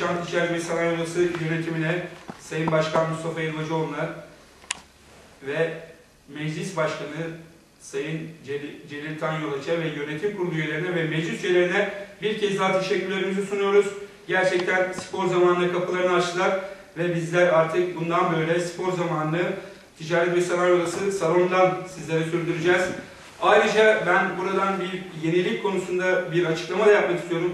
Ticaret ve Sanayi Odası yönetimine Sayın Başkan Mustafa Elbacıoğlu'na ve Meclis Başkanı Sayın Celil, Celil Tan Yolaç'a ve yönetim kurulu üyelerine ve meclis üyelerine bir kez daha teşekkürlerimizi sunuyoruz. Gerçekten spor zamanına kapılarını açtılar ve bizler artık bundan böyle spor zamanını Ticaret ve Sanayi Odası salonundan sizlere sürdüreceğiz. Ayrıca ben buradan bir yenilik konusunda bir açıklama da yapmak istiyorum.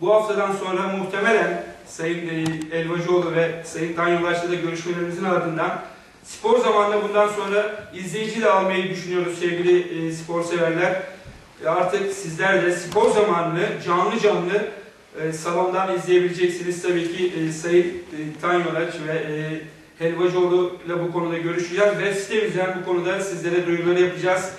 Bu haftadan sonra muhtemelen Sayın e, Elvacıoğlu ve Sayın Tan Yolaç'la da görüşmelerimizin ardından spor zamanında bundan sonra izleyici de almayı düşünüyoruz sevgili e, spor severler. E, artık sizler de spor zamanını canlı canlı salondan izleyebileceksiniz. Tabii ki Sayın Tan Yolaç ve e, Helvacıoğlu ile bu konuda görüşeceğiz ve sitemizden bu konuda sizlere duyuruları yapacağız.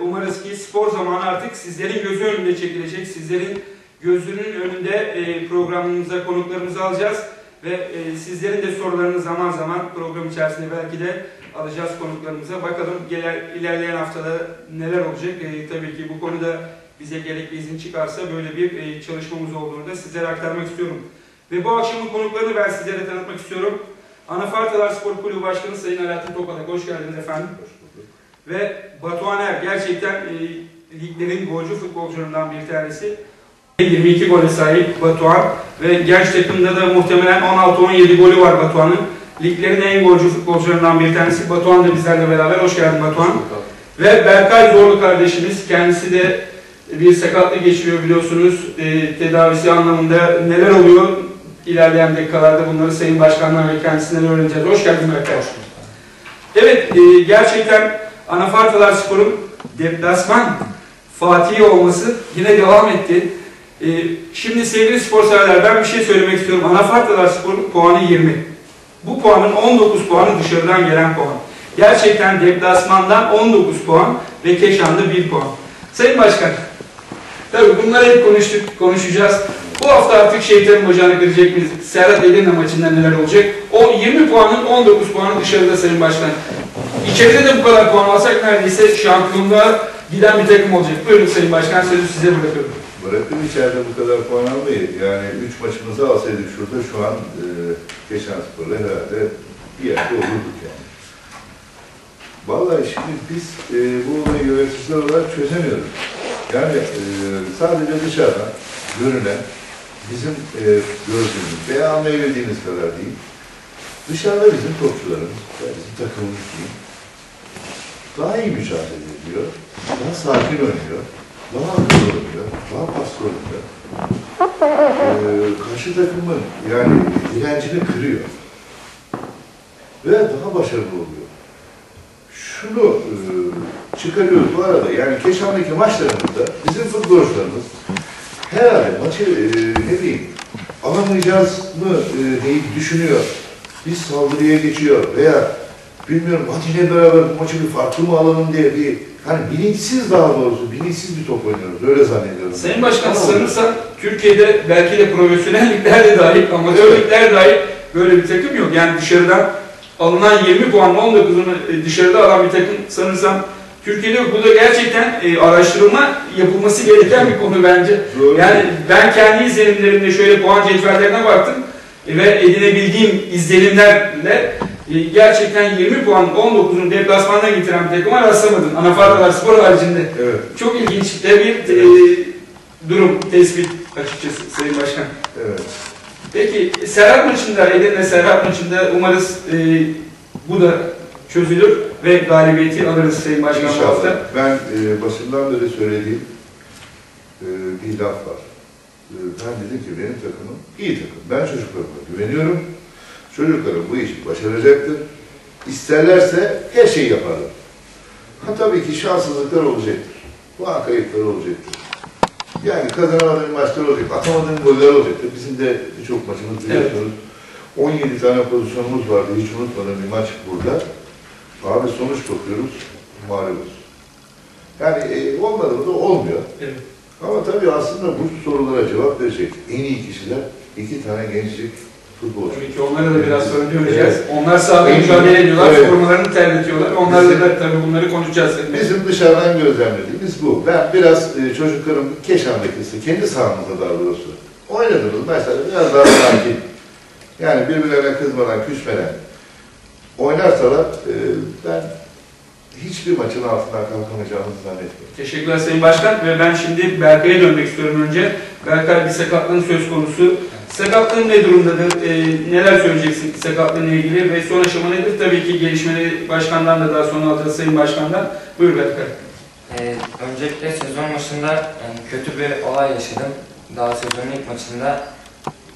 Umarız ki spor zamanı artık sizlerin gözü önünde çekilecek. Sizlerin gözünün önünde e, programımıza konuklarımızı alacağız ve e, sizlerin de sorularını zaman zaman program içerisinde belki de alacağız konuklarımıza. Bakalım gelir, ilerleyen haftada neler olacak. E, tabii ki bu konuda bize gerekli izin çıkarsa böyle bir e, çalışmamız olduğunu da sizlere aktarmak istiyorum. Ve bu akşamın konuklarını ben sizlere tanıtmak istiyorum. Anafartalar Spor Kulübü Başkanı Sayın Alaaddin Tokadak. Hoş geldiniz efendim. Ve Batuhan Er gerçekten e, liglerin golcü futbolcularından bir tanesi. 22 gole sahip Batuhan ve genç takımda da muhtemelen 16-17 golü var Batuhan'ın. Liglerin en golcü futbolcularından bir tanesi. Batuhan da bizlerle beraber. Hoş geldin Batuhan. Ve Berkay Zorlu kardeşimiz. Kendisi de bir sakatlık geçiriyor biliyorsunuz. E, tedavisi anlamında neler oluyor? İlerleyen dakikalarda bunları Sayın Başkan'dan ve kendisinden öğreneceğiz. Hoş geldin Berkay. Evet, e, gerçekten Anafartalar Spor'un deplasman Fatih olması yine devam etti. E, şimdi sevgili spor severler ben bir şey söylemek istiyorum. Anafartalar Spor'un puanı 20. Bu puanın 19 puanı dışarıdan gelen puan. Gerçekten deplasmandan 19 puan ve Keşan'da 1 puan. Sayın Başkan, Tabii bunları hep konuştuk, konuşacağız. Bu hafta artık şeytanın bacağını kıracak mıyız? Serhat Edirne maçında neler olacak? O 20 puanın 19 puanı dışarıda Sayın Başkan. İçeride de bu kadar puan alsak neredeyse şampiyonluğa giden bir takım olacak. Buyurun Sayın Başkan sözü size bırakıyorum. Bırakın içeride bu kadar puan almayı. Yani 3 maçımızı alsaydık şurada şu an e, geçen sporla herhalde bir yerde olurduk yani. Vallahi şimdi biz e, bu olayı yöneticiler olarak çözemiyoruz. Yani e, sadece dışarıdan görünen bizim e, gördüğümüz veya anlayabildiğimiz kadar değil. Dışarıda bizim topçularımız, yani bizim takımımız diyeyim, daha iyi mücadele ediyor, daha sakin oynuyor, daha akıllı oynuyor, daha paslı oynuyor. Ee, karşı takımın yani direncini kırıyor. Ve daha başarılı oluyor. Şunu e, çıkarıyoruz bu arada, yani Keşan'daki maçlarımızda bizim futbolcularımız herhalde maçı e, ne bileyim alamayacağız mı e, deyip düşünüyor. Biz saldırıya geçiyor veya bilmiyorum hadi ile beraber bu maçı bir farklı mı alalım diye bir hani bilinçsiz daha doğrusu bilinçsiz bir top oynuyoruz öyle zannediyorum. Sayın Başkan Ama sanırsam Türkiye'de belki de profesyonellikler de dahil, amatörlükler dahil böyle bir takım yok. Yani dışarıdan alınan 20 puan 19'unu dışarıda alan bir takım sanırsam Türkiye'de yok. Bu da gerçekten e, araştırılma yapılması gereken bir konu bence. Doğru. Yani ben kendi izlenimlerimde şöyle puan cetvellerine baktım e, ve edinebildiğim izlenimlerle e, gerçekten 20 puan 19'unu deplasmanda getiren bir takıma rastlamadım. Anafardalar Spor haricinde. Evet, Çok ilginç de bir e, durum, tespit açıkçası Sayın Başkan. evet. Peki Serhat maçında, Edirne Serhat maçında umarız e, bu da çözülür ve galibiyeti alırız Sayın Başkan bu hafta. İnşallah. Ben e, başından beri söylediğim e, bir laf var. E, ben dedim ki benim takımım iyi takım. Ben çocuklarıma güveniyorum. Çocuklarım bu işi başaracaktır. İsterlerse her şeyi yaparlar. Ha tabii ki şanssızlıklar olacaktır. Puan kayıpları olacaktır. Yani kazanamadığın maçlar olacak, atamadığın goller olacaktır. Bizim de birçok maçımız biliyorsunuz. 17 tane pozisyonumuz vardı. Hiç unutmadığım bir maç burada. Abi sonuç bakıyoruz, mağlubuz. Yani e, olmadı da olmuyor. Evet. Ama tabii aslında bu sorulara cevap verecek en iyi kişiler iki tane gençlik futbolcu. Tabii ki onlara da biraz sonra döneceğiz. Onlar sahada Evet. mücadele ediyorlar, Evet. formalarını terletiyorlar. Onlarla Bizim- da tabii bunları konuşacağız. Bizim dışarıdan gözlemlediğimiz bu. Ben biraz e, çocuklarım Keşan'daki, kendi sahamızda daha doğrusu oynadığımız maçlarda biraz daha sakin. Yani birbirlerine kızmadan, küsmeden oynarsalar e, ben hiçbir maçın altından kalkamayacağımızı zannetmiyorum. Teşekkürler Sayın Başkan ve ben şimdi Berkay'a dönmek istiyorum önce. Berkay bir sakatlığın söz konusu. Sakatlığın ne durumdadır? Ee, neler söyleyeceksin sakatlığına ilgili ve son aşama nedir? Tabii ki gelişmeleri başkandan da daha sonra alacağız Sayın Başkan'dan. Buyur Berkay. Ee, öncelikle sezon başında yani kötü bir olay yaşadım. Daha sezonun ilk maçında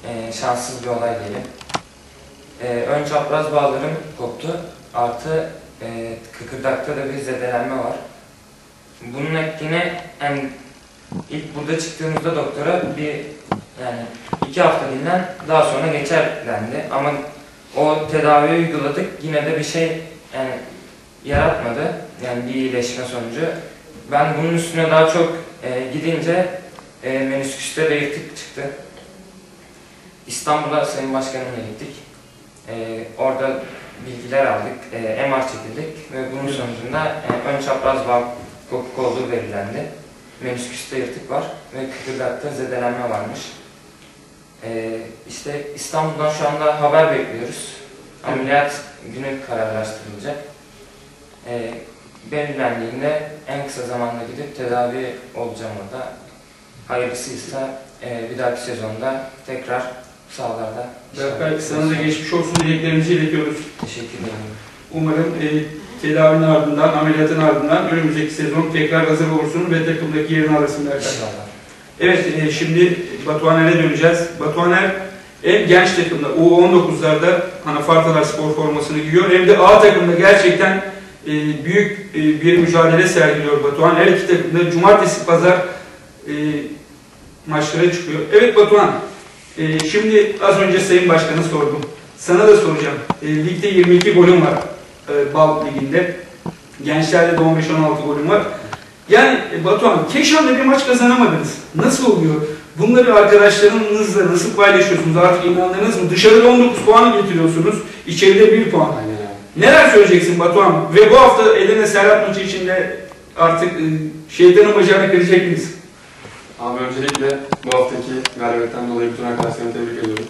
e, şanssız bir olay diyelim. Ee, ön çapraz bağlarım koptu. Artı e, kıkırdakta da bir zedelenme var. Bunun etkiine yani ilk burada çıktığımızda doktora bir yani iki hafta dinlen daha sonra geçer dendi. Ama o tedaviyi uyguladık yine de bir şey yani yaratmadı. Yani bir iyileşme sonucu. Ben bunun üstüne daha çok e, gidince e, menisküste de yırtık çıktı. İstanbul'a Sayın Başkanımla gittik. E, orada bilgiler aldık, e, MR çekildik ve bunun sonucunda e, ön çapraz bağ kopuk olduğu belirlendi. Menisküste yırtık var ve kıkırdakta zedelenme varmış. E, işte İstanbul'dan şu anda haber bekliyoruz. Ameliyat günü kararlaştırılacak. E, belirlendiğinde en kısa zamanda gidip tedavi olacağım orada. Hayırlısıysa e, bir dahaki sezonda tekrar sahalarda. Berkay sana da geçmiş olsun dileklerimizi iletiyoruz. Teşekkür ederim. Umarım e, tedavinin ardından, ameliyatın ardından önümüzdeki sezon tekrar hazır olursun ve takımdaki yerini alırsın Berkay. İnşallah. Evet, e, şimdi Batuhaner'e döneceğiz. Batuhaner hem genç takımda U19'larda Anafartalar spor formasını giyiyor hem de A takımda gerçekten e, büyük e, bir mücadele sergiliyor Batuhan. Her iki takımda cumartesi pazar e, maçlara çıkıyor. Evet Batuhan, e, şimdi az önce Sayın Başkan'a sordum. Sana da soracağım. E, ligde 22 golüm var e, Bal Ligi'nde. Gençlerde de 15-16 golüm var. Yani e, Batuhan, Keşan'da bir maç kazanamadınız. Nasıl oluyor? Bunları arkadaşlarınızla nasıl paylaşıyorsunuz? Artık inandınız mı? Dışarıda 19 puan getiriyorsunuz. içeride 1 puan. Aynen. Neler söyleyeceksin Batuhan? Ve bu hafta eline Serhat maçı içinde artık e, şeytanın bacağını kıracak mıyız? Abi öncelikle bu haftaki galibiyetten dolayı bütün arkadaşlarımı tebrik ediyorum.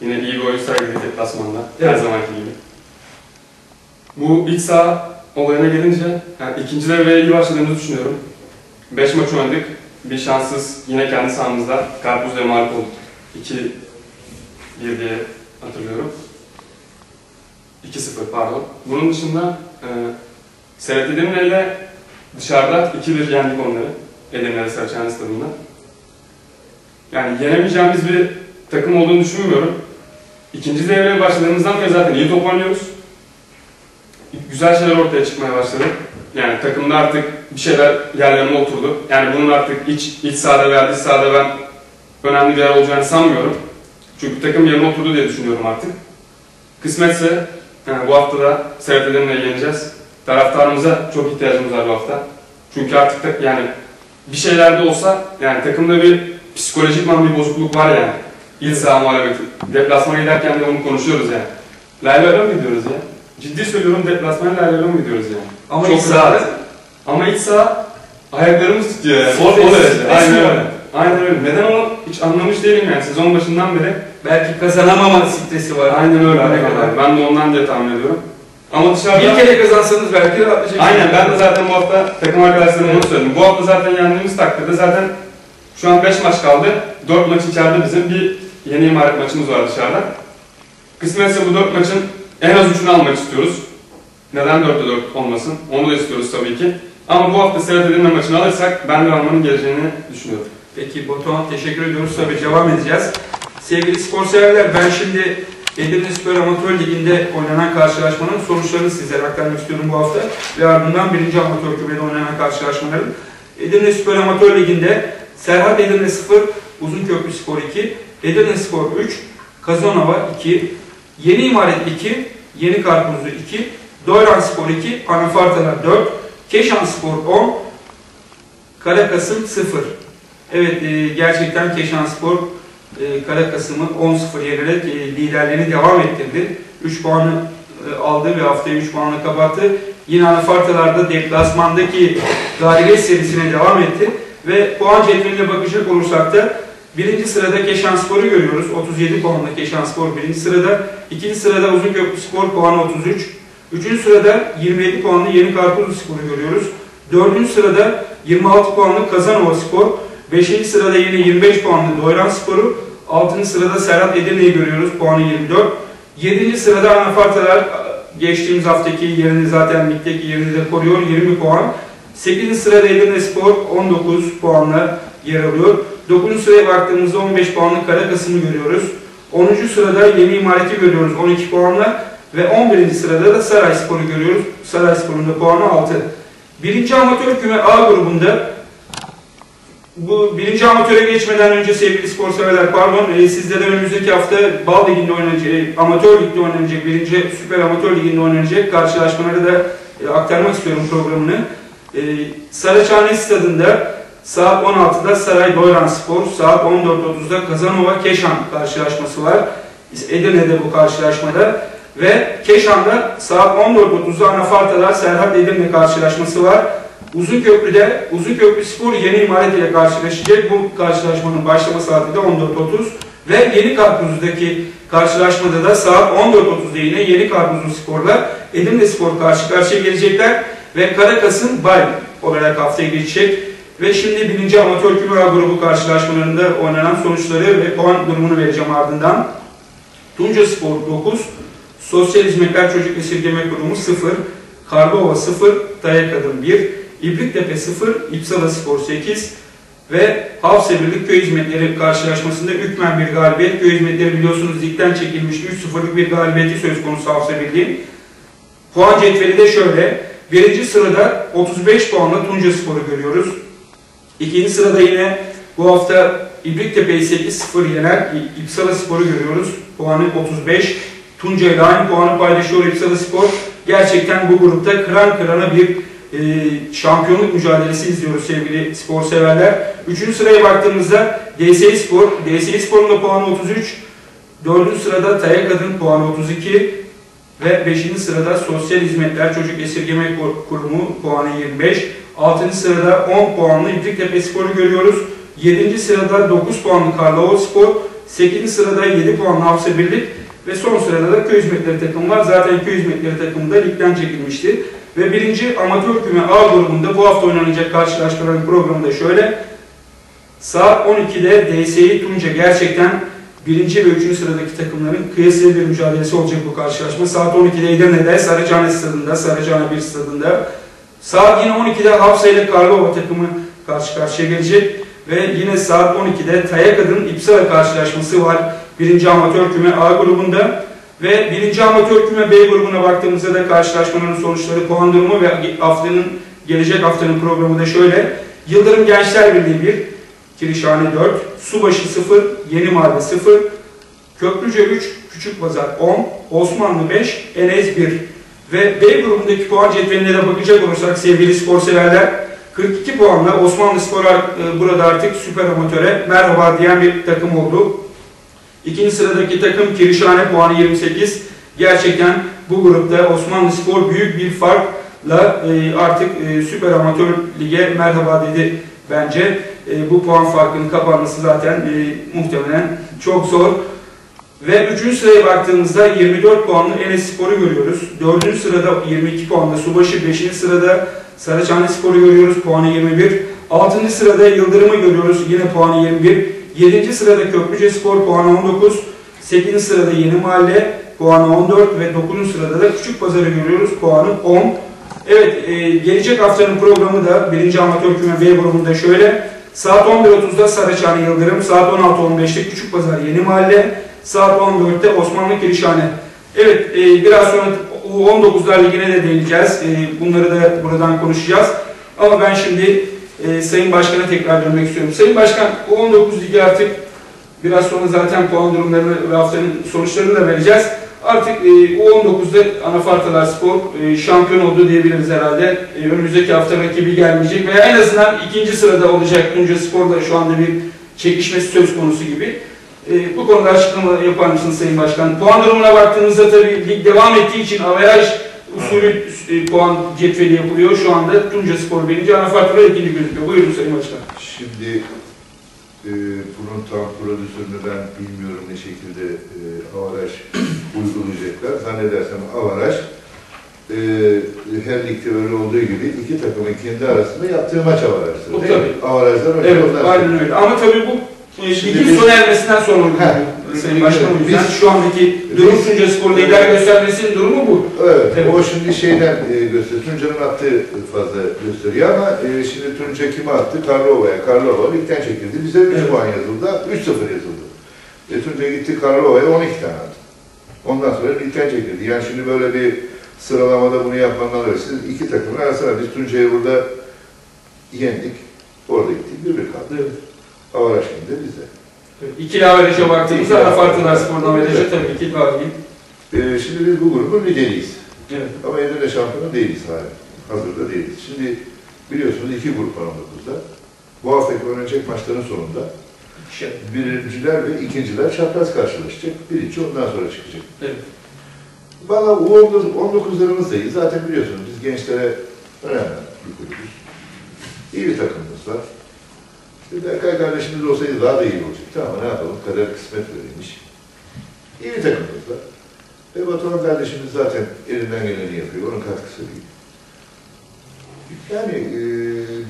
Yine iyi bir oyun sergiledik deplasmanda. Her Evet. zamanki gibi. Bu iç saha olayına gelince yani ikinci devreye iyi başladığımızı düşünüyorum. 5 maç oynadık. Bir şanssız yine kendi sahamızda Karpuz'la mağlup olduk. 2-1 diye hatırlıyorum. 2-0 pardon. Bunun dışında e, Serhat Edirne ile dışarıda 2-1 yendik onları. Edirne'de Saraçhane stadında. Yani yenemeyeceğimiz bir takım olduğunu düşünmüyorum. İkinci devreye başladığımızdan beri zaten iyi top oynuyoruz. Güzel şeyler ortaya çıkmaya başladı. Yani takımda artık bir şeyler yerlerine oturdu. Yani bunun artık iç, iç sahada veya dış sahada ben önemli bir yer olacağını sanmıyorum. Çünkü takım yerine oturdu diye düşünüyorum artık. Kısmetse yani bu hafta da Edirne'yi yeneceğiz. Taraftarımıza çok ihtiyacımız var bu hafta. Çünkü artık da, yani bir şeyler de olsa yani takımda bir psikolojikman bir bozukluk var yani. İl saha muhalefeti. Deplasmana giderken de onu konuşuyoruz yani. Laylaylon mu gidiyoruz ya? Ciddi söylüyorum deplasmana laylaylon mu gidiyoruz yani? Ama Çok iç sahada- rahat. Ama iç saha ayaklarımız tutuyor yani. Sol O derece. Aynen öyle. Aynen öyle. Neden onu hiç anlamış değilim yani sezon başından beri. Belki kazanamama stresi var. Aynen öyle. Ne kadar. Ben de ondan diye tahmin ediyorum. Ama dışarıda... Bir kere kazansanız belki rahatlayacaksınız. Aynen ben de zaten bu hafta takım arkadaşlarıma onu söyledim. Bu hafta zaten yendiğimiz takdirde zaten şu an 5 maç kaldı. 4 maç içeride bizim bir yeni imaret maçımız var dışarıda. Kısmetse bu 4 maçın en az 3'ünü almak istiyoruz. Neden 4'te 4 olmasın? Onu da istiyoruz tabii ki. Ama bu hafta Serhat Edirne maçını alırsak ben de almanın geleceğini düşünüyorum. Peki Batuhan teşekkür ediyoruz. Tabii devam edeceğiz. Sevgili spor severler ben şimdi Edirne Spor Amatör Ligi'nde oynanan karşılaşmanın sonuçlarını sizlere aktarmak istiyorum bu hafta. Ve ardından birinci amatör kümede oynanan karşılaşmaların. Edirne Spor Amatör Ligi'nde Serhat Edirne 0, Uzunköprü Spor 2, Edirne Spor 3, Kazanova 2, Yeni İmaret 2, Yeni Karpuzlu 2, Doyran Spor 2, Anafartalar 4, Keşan Spor 10, Karakasım 0. Evet e, gerçekten Keşanspor e, Karakasım'ı 10-0 yenerek e, liderliğini devam ettirdi. 3 puanı e, aldı ve haftayı 3 puanla kapattı. Yine Anafartalar'da deplasmandaki galibiyet serisine devam etti. Ve puan cetveline bakacak olursak da birinci sırada Keşanspor'u görüyoruz. 37 puanla Keşanspor birinci sırada. ikinci sırada Uzunköprü Spor puanı 33. Üçüncü sırada 27 puanlı Yeni Karpuzlu Spor'u görüyoruz. Dördüncü sırada 26 puanlı Kazanova Spor. 5. sırada yine 25 puanlı Doyran Sporu. 6. sırada Serhat Edirne'yi görüyoruz. Puanı 24. 7. sırada Anafartalar geçtiğimiz haftaki yerini zaten ligdeki yerini de koruyor. 20 puan. 8. sırada Edirne Spor 19 puanla yer alıyor. 9. sıraya baktığımızda 15 puanlı Karakasım'ı görüyoruz. 10. sırada Yeni İmaret'i görüyoruz 12 puanla. Ve 11. sırada da Saray Spor'u görüyoruz. Saray Spor'un da puanı 6. Birinci amatör küme A grubunda bu birinci amatöre geçmeden önce sevgili spor severler pardon e, sizlere önümüzdeki hafta Bal Ligi'nde oynanacak, e, amatör ligde oynanacak, birinci süper amatör liginde oynanacak karşılaşmaları da e, aktarmak istiyorum programını. E, Saraçhane stadında saat 16'da Saray Doyran Spor, saat 14.30'da Kazanova Keşan karşılaşması var. Edirne'de bu karşılaşmada ve Keşan'da saat 14.30'da Anafartalar Serhat Edirne karşılaşması var. Uzunköprü'de Uzunköprü Spor yeni imaret ile karşılaşacak. Bu karşılaşmanın başlama saati de 14.30 ve Yeni Karpuzlu'daki karşılaşmada da saat 14.30'da yine Yeni Karpuzlu Spor'la Edirne Spor karşı karşıya gelecekler ve Karakas'ın Bay olarak haftaya geçecek. Ve şimdi birinci amatör küme A grubu karşılaşmalarında oynanan sonuçları ve puan durumunu vereceğim ardından. Tunca Spor 9, Sosyal Hizmetler Çocuk Esirgeme Kurumu 0, Karlova 0, Dayak Adım 1, İbriktepe 0, İpsala Spor 8 ve Havse Birlik Köy Hizmetleri karşılaşmasında Ükmen bir galibiyet. Köy Hizmetleri biliyorsunuz ligden çekilmiş 3-0'lık bir galibiyeti söz konusu Havse Birliği. Puan cetveli de şöyle. Birinci sırada 35 puanla Tunca Spor'u görüyoruz. İkinci sırada yine bu hafta İbriktepe'yi 8-0 yenen İpsala Spor'u görüyoruz. Puanı 35. Tunca ile aynı puanı paylaşıyor İpsala Spor. Gerçekten bu grupta kıran kırana bir e, şampiyonluk mücadelesi izliyoruz sevgili spor severler. Üçüncü sıraya baktığımızda DSİ Spor. DSİ Spor'un da puanı 33. Dördüncü sırada Taya Kadın puanı 32. Ve 5. sırada Sosyal Hizmetler Çocuk Esirgeme Kur- Kurumu puanı 25. 6. sırada 10 puanlı İbriktepe Spor'u görüyoruz. 7. sırada 9 puanlı Karlova Spor. 8. sırada 7 puanlı Hafsa Birlik. Ve son sırada da Köy Hizmetleri takımı var. Zaten Köy Hizmetleri takımı da ligden çekilmişti. Ve birinci amatör küme A grubunda bu hafta oynanacak karşılaşmaların programı da şöyle. Saat 12'de DSİ Tunca gerçekten birinci ve üçüncü sıradaki takımların kıyasıya bir mücadelesi olacak bu karşılaşma. Saat 12'de Edirne'de Sarıcane stadında, Sarıcane bir stadında. Saat yine 12'de Hafsa ile Karlova takımı karşı karşıya gelecek. Ve yine saat 12'de Tayakad'ın İpsala karşılaşması var. Birinci amatör küme A grubunda. Ve birinci amatör küme B grubuna baktığımızda da karşılaşmanın sonuçları, puan durumu ve haftanın gelecek haftanın programı da şöyle. Yıldırım Gençler Birliği 1, Kirişhane 4, Subaşı 0, Yeni Mahalle 0, Köprüce 3, Küçük Pazar 10, Osmanlı 5, Enes 1. Ve B grubundaki puan cetveline de bakacak olursak sevgili spor severler 42 puanla Osmanlı Spor e, burada artık süper amatöre merhaba diyen bir takım oldu. İkinci sıradaki takım Kirişhane puanı 28. Gerçekten bu grupta Osmanlı Spor büyük bir farkla e, artık e, süper amatör lige merhaba dedi bence. Bu puan farkının kapanması zaten muhtemelen çok zor. Ve 3. sıraya baktığımızda 24 puanlı Enes Spor'u görüyoruz. 4. sırada 22 puanla Subaşı, 5. sırada Saraçhane Spor'u görüyoruz, puanı 21. 6. sırada Yıldırım'ı görüyoruz, yine puanı 21. 7. sırada Köprüce Spor, puanı 19. 8. sırada Yeni Mahalle, puanı 14 ve 9. sırada da Küçük Pazar'ı görüyoruz, puanı 10. Evet, e, gelecek haftanın programı da 1. Amatör Küme B grubunda şöyle. Saat 11.30'da Saraçhane Yıldırım, saat 16.15'te Küçük Pazar Yeni Mahalle, saat 14'te Osmanlı Kirişhane. Evet, e, biraz sonra U19'lar Ligi'ne de değineceğiz. E, bunları da buradan konuşacağız. Ama ben şimdi e, Sayın Başkan'a tekrar dönmek istiyorum. Sayın Başkan, U19 Ligi artık biraz sonra zaten puan durumlarını ve haftanın sonuçlarını da vereceğiz. Artık e, U19'da Anafartalar Spor e, şampiyon oldu diyebiliriz herhalde. E, önümüzdeki hafta rakibi gelmeyecek veya en azından ikinci sırada olacak. Tunca Spor'da şu anda bir çekişmesi söz konusu gibi. E, bu konuda açıklama yapar mısınız Sayın Başkan? Puan durumuna baktığınızda tabii lig devam ettiği için averaj usulü e, puan cetveli yapılıyor. Şu anda Tunca Spor birinci, Anafartalar ikinci gözüküyor. Buyurun Sayın Başkan. Şimdi e, bunun tam prodüsörünü ben bilmiyorum ne şekilde e, avaraj uygulayacaklar. Zannedersem avaraj e, her ligde öyle olduğu gibi iki takımın kendi arasında yaptığı maç avarajdır. Bu tabii. Avarajlar öyle Evet, aynen öyle. Ama tabii bu ligin sona ermesinden sonra. Sayın Başkan o yüzden Biz- şu andaki durum Tunca Spor'un lider göstermesinin durumu bu. Evet, Evet. o şimdi şeyden e, gösteriyor. Tunca'nın attığı fazla gösteriyor ama e, şimdi Tunca kime attı? Karlova'ya. Karlova ligden çekildi. Bize 3 Evet. puan yazıldı. 3-0 yazıldı. E, Tunca gitti Karlova'ya 12 tane attı. Ondan sonra ligden çekildi. Yani şimdi böyle bir sıralamada bunu yapmanlar siz iki takımın arasına biz Tunca'yı burada yendik. Orada gittik bir bir kaldı. Evet. Avaraj şimdi bizde. İkili averaja baktığımızda. Spor'un averajı Evet. tabii ki daha iyi. E, şimdi biz bu grubun lideriyiz. Evet. Ama Edirne şampiyonu değiliz hala. Hazırda değiliz. Şimdi biliyorsunuz iki grup var 19'da. Bu haftaki oynanacak maçların sonunda Şey. birinciler ve ikinciler çapraz karşılaşacak. Birinci ondan sonra çıkacak. Evet. Valla U19 19'larımız da iyi. Zaten biliyorsunuz biz gençlere önemli bir kulübüz. İyi bir takımımız var. Berkay kardeşimiz olsaydı daha da iyi olacaktı ama ne yapalım kader kısmet verilmiş. İyi bir takımımız var. Ve Batuhan kardeşimiz zaten elinden geleni yapıyor. Onun katkısı büyük. Yani e,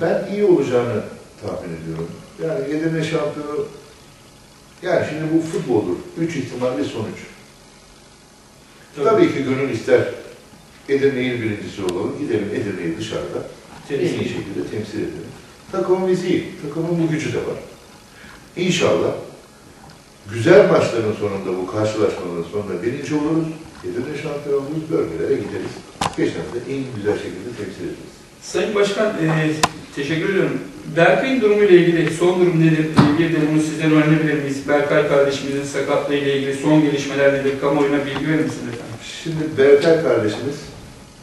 ben iyi olacağını tahmin ediyorum. Yani Edirne şampiyonu yani şimdi bu futboldur. Üç ihtimalli sonuç. Tabii ki gönül ister Edirne'nin birincisi olalım. Gidelim Edirne'yi dışarıda en iyi şekilde temsil edelim. Takımımız iyi. Takımın bu gücü de var. İnşallah güzel maçların sonunda bu karşılaşmaların sonunda birinci oluruz. Edirne şampiyon oluruz. Bölgelere gideriz. Geçen de en güzel şekilde temsil ederiz. Sayın Başkan, e, teşekkür ediyorum. Berkay'ın durumuyla ilgili son durum nedir? E, bir de bunu sizden öğrenebilir miyiz? Berkay kardeşimizin sakatlığı ile ilgili son gelişmeler nedir? Kamuoyuna bilgi verir misiniz efendim? Şimdi Berkay kardeşimiz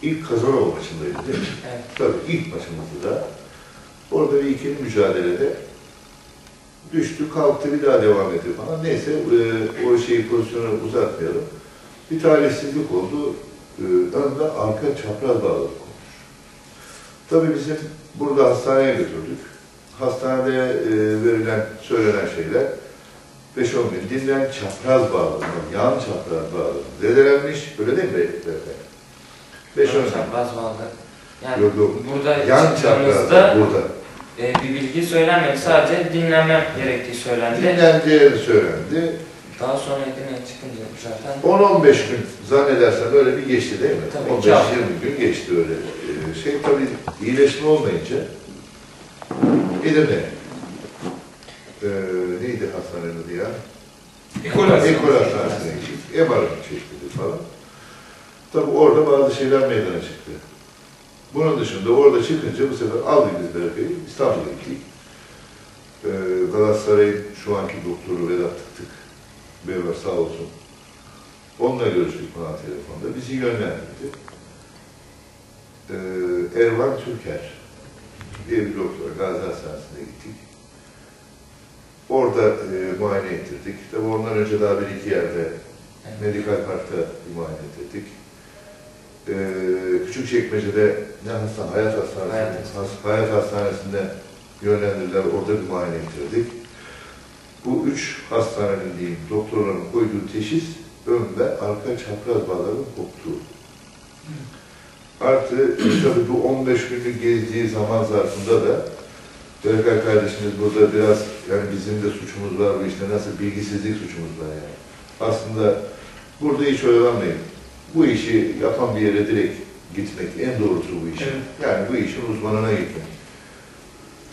ilk Kazanova maçındaydı değil mi? Evet. Tabii ilk maçımızda da orada bir ikili mücadelede düştü, kalktı, bir daha devam etti falan. Neyse e, o şeyi pozisyonu uzatmayalım. Bir talihsizlik oldu. E, önde arka çapraz bağladık olmuş. Tabii bizim burada hastaneye götürdük. Hastanede e, verilen, söylenen şeyler 5-10 gün dinlen çapraz bağladım, yan çapraz bağladım. Zedelenmiş, öyle değil mi beyefendi? 5-10 gün. Çapraz bağlı. Yani Yok yok. burada Yan çapraz burada. E, bir bilgi söylenmedi. Sadece dinlemem gerektiği söylendi. Dinleneceği söylendi. Daha sonra Edirne'ye çıkınca zaten 10-15 gün zannedersem öyle bir geçti değil mi? Tabii, iki 15-20 hafta. gün geçti öyle. Ee, Şey tabii iyileşme olmayınca Edirne. Ee, neydi hastanenin adı ya? Ekol Ekol hastanesi. Hastanesi'ne gittik. MR'ını çektirdik falan. Tabii orada bazı şeyler meydana çıktı. Bunun dışında orada çıkınca bu sefer aldık biz Berkay'ı, İstanbul'a gittik. Ee, Galatasaray'ın şu anki doktoru Vedat Tıktık. Beyler sağ olsun. Onunla görüştük bana telefonda. Bizi yönlendirdi. Ee, Ervan Türker diye bir doktora Gazi Hastanesi'ne gittik. Orada e, muayene ettirdik. Tabii ondan önce daha bir iki yerde. Medikal Park'ta bir muayene ettirdik. Ee, Küçükçekmece'de ne hastane? Hayat Hastanesi. Hayat Has- Hayat Hastanesi'nde yönlendirdiler. Orada bir muayene ettirdik. Bu üç hastanenin diyeyim doktorların koyduğu teşhis ön ve arka çapraz bağların koptuğu. Artı e, tabii bu 15 günlük gezdiği zaman zarfında da Berkay kardeşimiz burada biraz yani bizim de suçumuz var bu işte nasıl bilgisizlik suçumuz var yani. Aslında burada hiç oyalanmayın. Bu işi yapan bir yere direkt gitmek en doğrusu bu iş. Evet. Yani bu işin uzmanına gitmek.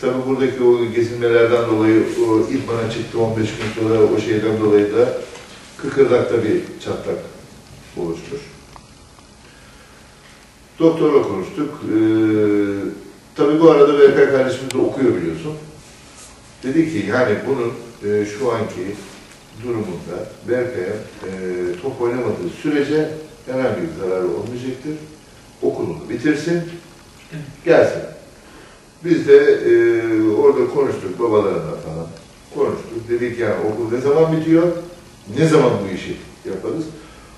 Tabii buradaki o gezinmelerden dolayı o İlkman'a çıktı 15 gün sonra o şeyden dolayı da Kıkırdak'ta bir çatlak oluşmuş. Doktorla konuştuk. Ee, tabii bu arada Berkay kardeşimiz de okuyor biliyorsun. Dedi ki yani bunun e, şu anki durumunda Berkay'a e, top oynamadığı sürece herhangi bir zararı olmayacaktır. Okulunu bitirsin, gelsin. Biz de e, orada konuştuk babalarına falan. Konuştuk. Dedik yani okul ne zaman bitiyor? Ne zaman bu işi yaparız?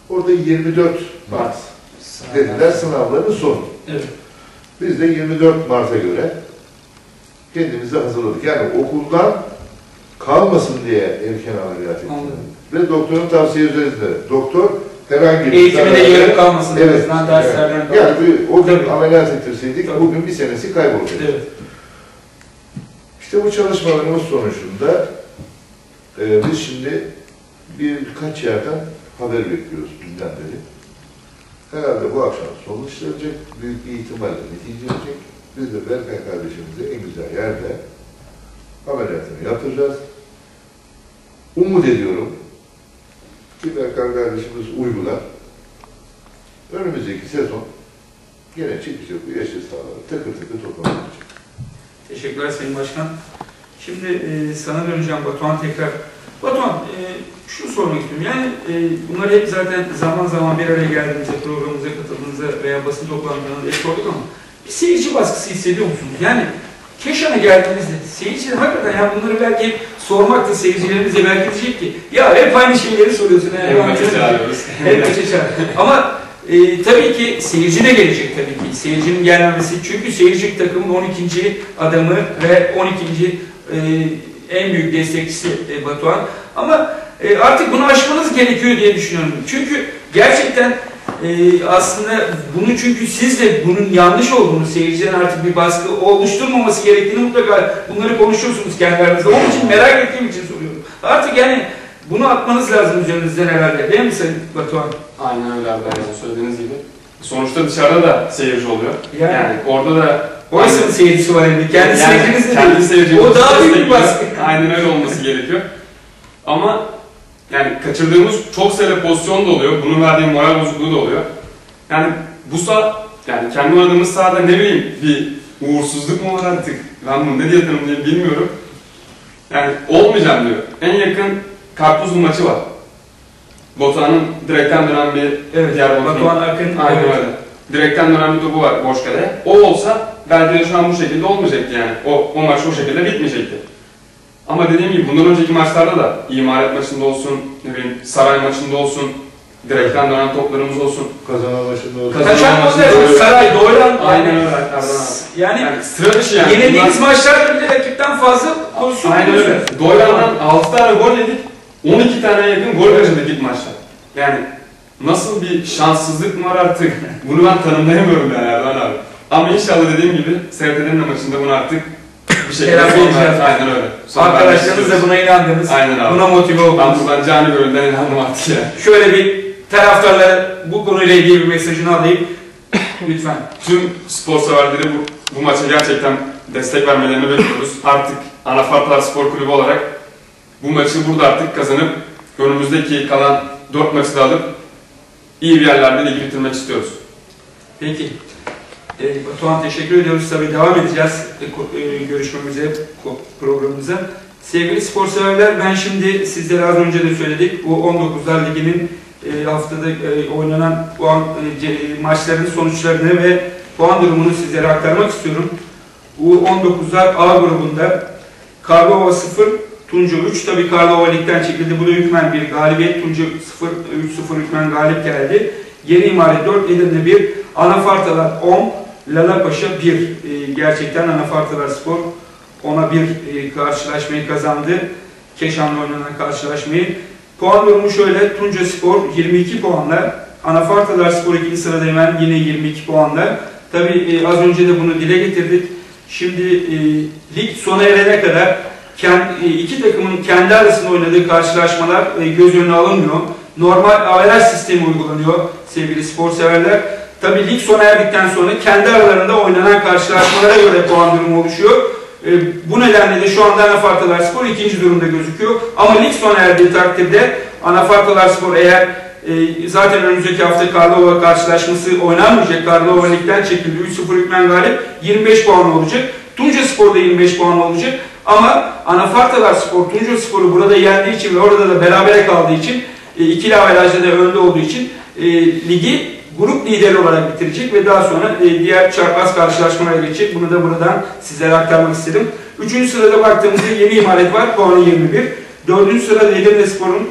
Orada 24 Mart dediler sınavların sonu. Evet. Biz de 24 Mart'a göre kendimizi hazırladık. Yani okuldan kalmasın diye erken ameliyat ettik. Ve doktorun tavsiye üzerinde. Doktor herhangi bir Eğitiminde zararı- yarım kalmasın. Evet. derslerden Yani, yani bir- o gün Tabii. ameliyat ettirseydik Tabii. bugün bir senesi kaybolacak. Evet. İşte bu çalışmalarımız sonucunda e, biz şimdi birkaç yerden haber bekliyoruz bizden beri. Herhalde bu akşam sonuçlanacak, büyük bir ihtimalle neticelenecek. Biz de Berkay kardeşimize en güzel yerde ameliyatını yapacağız. Umut ediyorum ki Berkay kardeşimiz uygular. Önümüzdeki sezon gene çıkacak bu yeşil sahaları tıkır tıkır toplanacak. Teşekkürler Sayın Başkan. Şimdi e, sana döneceğim Batuhan tekrar. Batuhan, e, şunu sormak istiyorum. Yani e, bunları hep zaten zaman zaman bir araya geldiğimizde, programımıza katıldığınızda veya basın toplantılarında hep sorduk ama bir seyirci baskısı hissediyor musunuz? Yani Keşan'a geldiğinizde seyirciler hakikaten ya bunları belki sormak da seyircilerimize belki diyecek ki ya hep aynı şeyleri soruyorsun. Yani, En maça çağırıyoruz. Hep maça. Ama e, tabii ki seyirci de gelecek tabii ki. Seyircinin gelmemesi. Çünkü seyirci takımın 12. adamı ve 12. e, en büyük destekçisi e, Batuhan. Ama e, artık bunu aşmanız gerekiyor diye düşünüyorum. Çünkü gerçekten e, aslında bunu çünkü siz de bunun yanlış olduğunu seyircilerin artık bir baskı oluşturmaması gerektiğini mutlaka bunları konuşuyorsunuz kendi aranızda. Onun için merak ettiğim için soruyorum. Artık yani bunu atmanız lazım üzerinizden herhalde. Değil mi Sayın Batuhan? Aynen öyle abi yani söylediğiniz gibi. Sonuçta dışarıda da seyirci oluyor. Yani. Yani, orada da Orasının seyircisi var elinde. Kendi Yani seyirciniz de kendi değil. O daha büyük destekliyor. baskı. Aynen öyle olması gerekiyor. Ama yani kaçırdığımız çok sayıda pozisyon da oluyor. Bunun verdiği moral bozukluğu da oluyor. Yani bu sağ, yani kendi oynadığımız sahada ne bileyim bir uğursuzluk mu var artık? Ben bunu ne diye tanımlayayım bilmiyorum. Yani olmayacağım diyor. En yakın Karpuzlu maçı var. Batuhan'ın direkten dönen bir Evet, diğer Batuhan. Akın. Aynen öyle. Direkten dönen bir topu var boş kaleye. O olsa belki de şu an bu şekilde olmayacaktı yani. O, o maç o şekilde bitmeyecekti. Ama dediğim gibi bundan önceki maçlarda da İmaret maçında olsun, ne bileyim Saray maçında olsun, direkten dönen toplarımız olsun. Kazanan başında oldu. Kazanan Kaçan maçında. Saray Doylan Aynen öyle. Yani, Yani sıra dışı yani. yenildiğimiz maçlarda bile rakipten fazla pozisyon Aynen öyle. Doylan'dan 6 tane gol yedik, 12 tane yakın gol kaçırdık ilk maçta. Yani nasıl bir şanssızlık mı var artık? Bunu ben tanımlayamıyorum yani Erdoğan abi. Ama inşallah dediğim gibi SRT'nin maçında bunu artık bir edeceğiz. ver- Aynen öyle. Son vermek Arkadaşlarınız da buna inandınız. Aynen abi. Buna motive Ben oldunuz. buradan cani gönülden inandım artık ya. Şöyle bir taraftarlara bu konuyla ilgili bir mesajını alayım. Lütfen. Tüm spor severleri bu, bu maça gerçekten destek vermelerini bekliyoruz. Artık Anafartlar Spor Kulübü olarak bu maçı burada artık kazanıp önümüzdeki kalan 4 maçı da alıp iyi bir yerlerde ligi bitirmek istiyoruz. Peki. E, Batuhan teşekkür ediyoruz. Tabii devam edeceğiz e, e, görüşmemize, programımıza. Sevgili spor severler, ben şimdi sizlere az önce de söyledik. Bu 19'lar Ligi'nin e, haftada e, oynanan puan maçların sonuçlarını ve puan durumunu sizlere aktarmak istiyorum. Bu 19'lar A grubunda Karlova 0, Tunca 3. Tabii Karlova ligden çekildi. Bu da hükmen bir galibiyet. Tunca 0, 3-0 hükmen galip geldi. Yeni İmaret 4, Edirne 1, Anafartalar 10, Lalapaşa 1. Ee, gerçekten Anafartalar Spor 10'a 1 e, karşılaşmayı kazandı. Keşan'la oynanan karşılaşmayı. Puan durumu şöyle. Tunca Spor 22 puanla. Anafartalar Spor 2. sırada hemen yine 22 puanla. Tabii e, az önce de bunu dile getirdik. Şimdi e, lig sona erene kadar kend- e, iki takımın kendi arasında oynadığı karşılaşmalar e, göz önüne alınmıyor. Normal averaj sistemi uygulanıyor sevgili spor severler. Tabii lig sona erdikten sonra kendi aralarında oynanan karşılaşmalara göre puan durumu oluşuyor. E, bu nedenle de şu anda Anafartalar Spor ikinci durumda gözüküyor. Ama lig sona erdiği takdirde Anafartalar Spor eğer e, zaten önümüzdeki hafta Karlova karşılaşması oynanmayacak. Karlova ligden çekildi. 3-0 hükmen galip. 25 puan olacak. Tunca Spor da 25 puan olacak. Ama Anafartalar Spor, Tunca Spor'u burada yendiği için ve orada da berabere kaldığı için e, ikili averajda da önde olduğu için e, ligi grup lideri olarak bitirecek ve daha sonra e, diğer çarpaz karşılaşmalara geçecek. Bunu da buradan sizlere aktarmak istedim. Üçüncü sırada baktığımızda yeni imaret var. Puanı 21. Dördüncü sırada Edirne Spor'un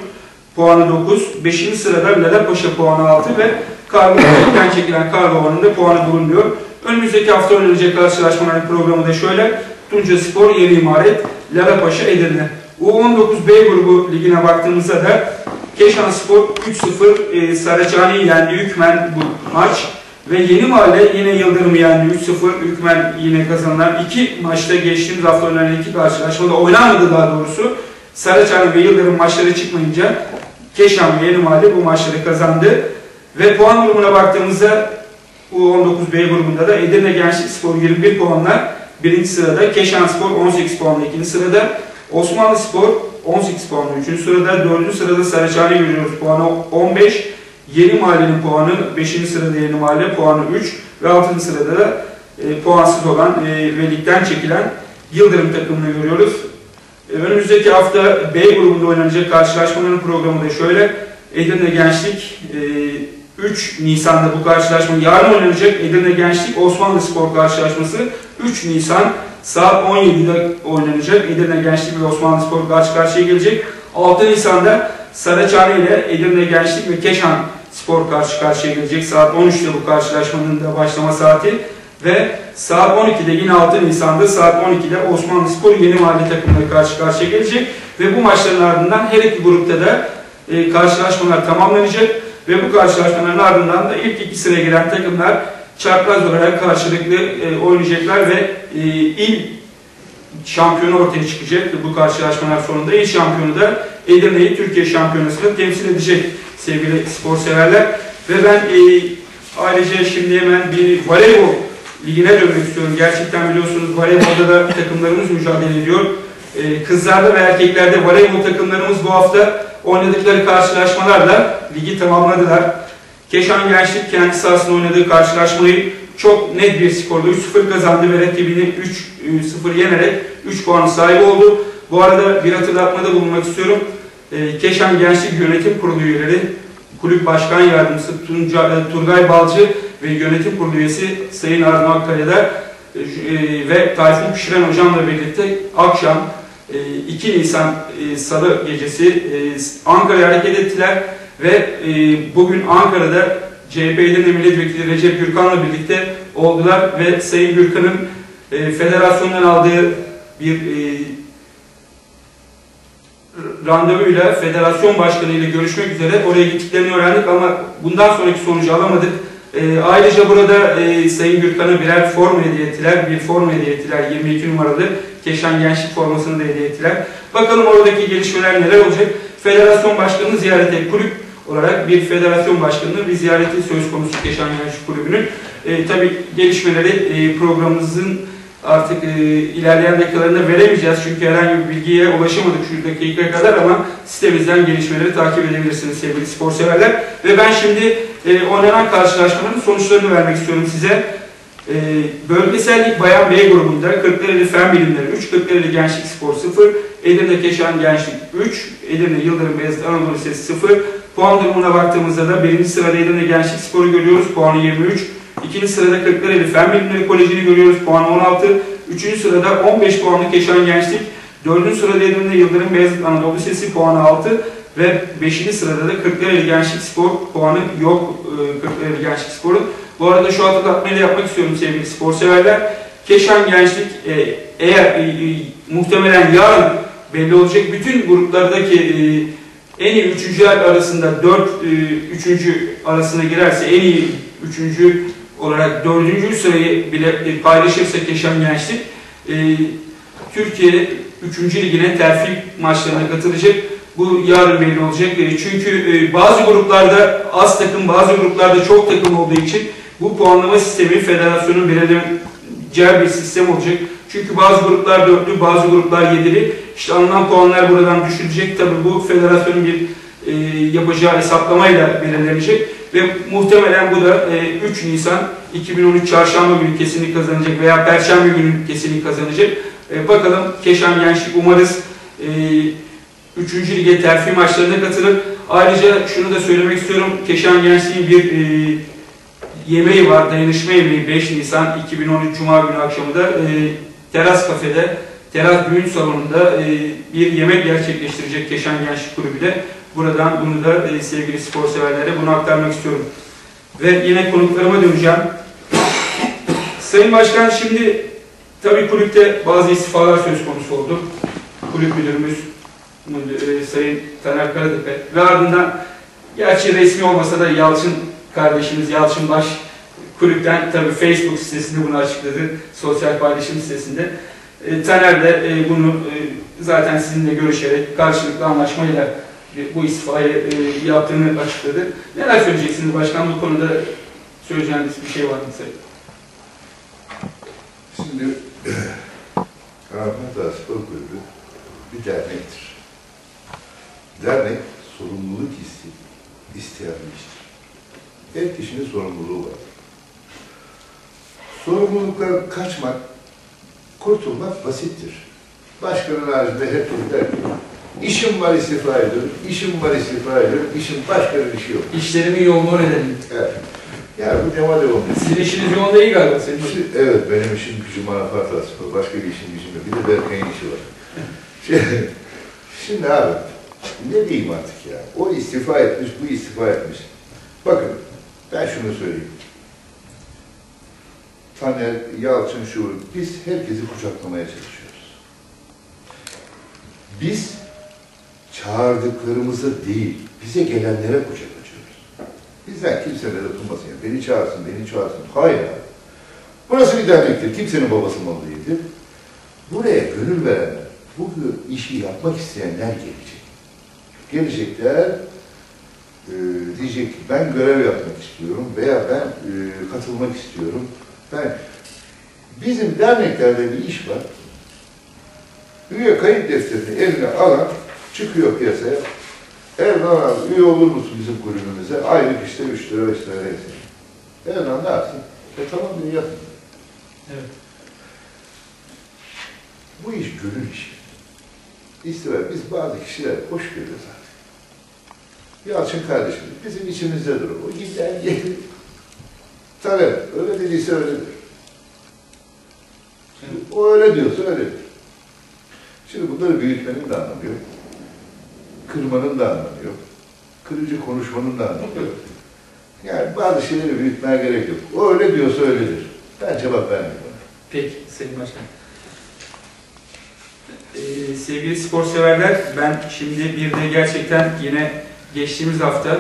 puanı 9. Beşinci sırada Lalapaşa puanı 6 ve Karlova'dan çekilen Karlova'nın da puanı bulunmuyor. Önümüzdeki hafta oynanacak karşılaşmaların programı da şöyle. Tunca Spor, Yeni İmaret, Lalapaşa, Edirne. U19B grubu ligine baktığımızda da Keşan Spor 3-0 e, Saraçhane'yi yendi hükmen bu maç. Ve Yeni Mahalle yine Yıldırım'ı yendi 3-0 hükmen yine kazanılan iki maçta geçtiğimiz hafta oynanan iki karşılaşmada oynanmadı daha doğrusu. Saraçhane ve Yıldırım maçları çıkmayınca Keşan ve Yeni Mahalle bu maçları kazandı. Ve puan durumuna baktığımızda U19B grubunda da Edirne Gençlik Spor 21 puanla birinci sırada, Keşan Spor 18 puanla ikinci sırada, Osmanlı Spor 18 puanla üçüncü sırada, dördüncü sırada Saraçhane görüyoruz puanı 15, Yeni Mahalle'nin puanı 5. sırada Yeni Mahalle puanı 3 ve 6. sırada da e, puansız olan e, ve ligden çekilen Yıldırım takımını görüyoruz. E, önümüzdeki hafta B grubunda oynanacak karşılaşmaların programı da şöyle. Edirne Gençlik e, 3 Nisan'da bu karşılaşma yarın oynanacak Edirne Gençlik Osmanlı Spor karşılaşması 3 Nisan saat 17'de oynanacak. Edirne Gençlik ve Osmanlı Spor karşı karşıya gelecek. 6 Nisan'da Saraçhane ile Edirne Gençlik ve Keşan Spor karşı karşıya gelecek. Saat 13'te bu karşılaşmanın da başlama saati. Ve saat 12'de yine 6 Nisan'da saat 12'de Osmanlı Spor Yeni Mahalle takımları karşı karşıya gelecek. Ve bu maçların ardından her iki grupta da e, karşılaşmalar tamamlanacak. Ve bu karşılaşmaların ardından da ilk iki sıraya giren takımlar çapraz olarak karşılıklı e, oynayacaklar ve e, il şampiyonu ortaya çıkacak bu karşılaşmalar sonunda. İl şampiyonu da Edirne'yi Türkiye şampiyonasında temsil edecek sevgili spor severler. Ve ben e, ayrıca şimdi hemen bir voleybol ligine dönmek istiyorum. Gerçekten biliyorsunuz voleybolda da takımlarımız mücadele ediyor. E, kızlarda ve erkeklerde voleybol takımlarımız bu hafta oynadıkları karşılaşmalarla ligi tamamladılar. Keşan Gençlik kendi sahasında oynadığı karşılaşmayı çok net bir skorla 3-0 kazandı ve rakibini 3-0 yenerek 3 puan sahibi oldu. Bu arada bir hatırlatmada bulunmak istiyorum. Ee, Keşan Gençlik Yönetim Kurulu üyeleri, kulüp başkan yardımcısı e, Turgay Balcı ve yönetim kurulu üyesi Sayın Arda Akkaya'da e, ve Tayfun Pişiren hocamla birlikte akşam e, 2 Nisan e, Salı gecesi e, Ankara'ya hareket ettiler ve e, bugün Ankara'da CHP İl Milletvekili Recep Gürkan'la birlikte oldular ve Sayın Gürkan'ın e, federasyondan aldığı bir e, randevuyla federasyon başkanı ile görüşmek üzere oraya gittiklerini öğrendik ama bundan sonraki sonucu alamadık. E, ayrıca burada e, Sayın Gürkan'a birer form hediye ettiler. Bir form hediye ettiler. 22 numaralı Keşan Gençlik formasını da hediye ettiler. Bakalım oradaki gelişmeler neler olacak. Federasyon başkanını ziyarete kulüp olarak bir federasyon başkanının bir ziyareti söz konusu Keşan Gençlik Kulübü'nün. E, tabii gelişmeleri e, programımızın artık e, ilerleyen dakikalarında veremeyeceğiz. Çünkü herhangi bir bilgiye ulaşamadık şu dakikaya kadar ama sitemizden gelişmeleri takip edebilirsiniz sevgili spor severler. Ve ben şimdi e, oynanan karşılaşmaların sonuçlarını vermek istiyorum size. E, bölgesel lig Bayan B grubunda Kırklareli Fen Bilimleri 3, Kırklareli Gençlik Spor 0, Edirne Keşan Gençlik 3, Edirne Yıldırım Beyazıt Anadolu Lisesi 0. Puan durumuna baktığımızda da birinci sırada Edirne Gençlik Spor'u görüyoruz. Puanı 23. İkinci sırada Kırklareli Fen Bilimleri Koleji'ni görüyoruz. Puanı 16. Üçüncü sırada 15 puanlı Keşan Gençlik. Dördüncü sırada Edirne Yıldırım Beyazıt Anadolu Lisesi puanı 6. Ve beşinci sırada da Kırklareli Gençlik Spor puanı yok e, Kırklareli Gençlik Spor'un. Bu arada şu hatırlatmayı da yapmak istiyorum sevgili spor severler. Keşan Gençlik e, eğer e, e, muhtemelen yarın belli olacak bütün gruplardaki e, en iyi üçüncüler arasında dört e, üçüncü arasına girerse en iyi üçüncü olarak dördüncü sırayı bile e, paylaşırsa Keşan Gençlik e, Türkiye 3. ligine terfi maçlarına katılacak. Bu yarın belli olacak. E, Çünkü e, bazı gruplarda az takım, bazı gruplarda çok takım olduğu için bu puanlama sistemi federasyonun belirleyeceği bir sistem olacak. Çünkü bazı gruplar dörtlü, bazı gruplar yedili. İşte alınan puanlar buradan düşülecek. Tabii bu federasyonun bir e, yapacağı hesaplamayla belirlenecek. Ve muhtemelen bu da e, 3 Nisan 2013 Çarşamba günü kesinlik kazanacak veya Perşembe günü kesinlik kazanacak. E, bakalım Keşan Gençlik umarız e, 3. lige terfi maçlarına katılır. Ayrıca şunu da söylemek istiyorum. Keşan Gençliğin bir e, yemeği var, dayanışma yemeği 5 Nisan 2013 Cuma günü akşamında e, Teras Kafe'de, Teras Düğün Salonu'nda e, bir yemek gerçekleştirecek Keşan Gençlik Kulübü de. Buradan bunu da e, sevgili spor severlere bunu aktarmak istiyorum. Ve yine konuklarıma döneceğim. Sayın Başkan şimdi tabii kulüpte bazı istifalar söz konusu oldu. Kulüp müdürümüz e, Sayın Taner Karatepe ve ardından gerçi resmi olmasa da Yalçın kardeşimiz Yalçın Baş kulüpten tabii Facebook sitesinde bunu açıkladı. Sosyal paylaşım sitesinde. E, Taner de e, bunu e, zaten sizinle görüşerek karşılıklı anlaşmayla e, bu istifayı e, yaptığını açıkladı. Neler söyleyeceksiniz başkan bu konuda söyleyeceğiniz bir şey var mı sayın? Şimdi Ağa Spor Kulübü bir dernektir. Dernek sorumluluk isteyen bir iştir. Her kişinin sorumluluğu var. Sorumluluktan kaçmak, kurtulmak basittir. Başkanın her türlü der işim var istifa ediyorum, işim var istifa ediyorum, işim başka bir şey yok. İşlerimin yoğunluğu nedeniyle. Evet. Yani bu devam devam. Sizin işiniz yoğun değil galiba başkan. Şimdi, evet benim işim gücüm anafart spor. Başka bir işim gücüm yok. Bir de Berkay'ın işi var. Şimdi, şimdi abi ne diyeyim artık ya? O istifa etmiş, bu istifa etmiş. Bakın ben şunu söyleyeyim. Taner, Yalçın, şu, biz herkesi kucaklamaya çalışıyoruz. Biz çağırdıklarımızı değil, bize gelenlere kucak açıyoruz. Bizden kimse de dokunmasın. Yani beni çağırsın, beni çağırsın. Hayır abi. Burası bir dernektir. Kimsenin babası malı değildir. Buraya gönül verenler, bu işi yapmak isteyenler gelecek. Gelecekler, e, diyecek ki ben görev yapmak istiyorum veya ben e, katılmak istiyorum. Ben Bizim derneklerde bir iş var. Üye kayıt defterini eline alan çıkıyor piyasaya. Erdoğan abi üye olur musun bizim kulübümüze? Aylık işte 3 lira 5 lira neyse. Erdoğan ne yapsın? E tamam diyor yapın. Evet. Bu iş gönül işi. İstifa, biz bazı kişiler hoş görüyoruz artık. Yalçın kardeşimiz bizim içimizdedir o. O gider gelir. Talep öyle dediyse öyledir. Şimdi o öyle diyorsa öyledir. Şimdi bunları büyütmenin de anlamı yok. Kırmanın da anlamı yok. Kırıcı konuşmanın da anlamı yok. Yani bazı şeyleri büyütmeye gerek yok. O öyle diyorsa öyledir. Ben cevap vermiyorum. Peki Sayın Başkan. Ee, sevgili spor severler, ben şimdi bir de gerçekten yine geçtiğimiz hafta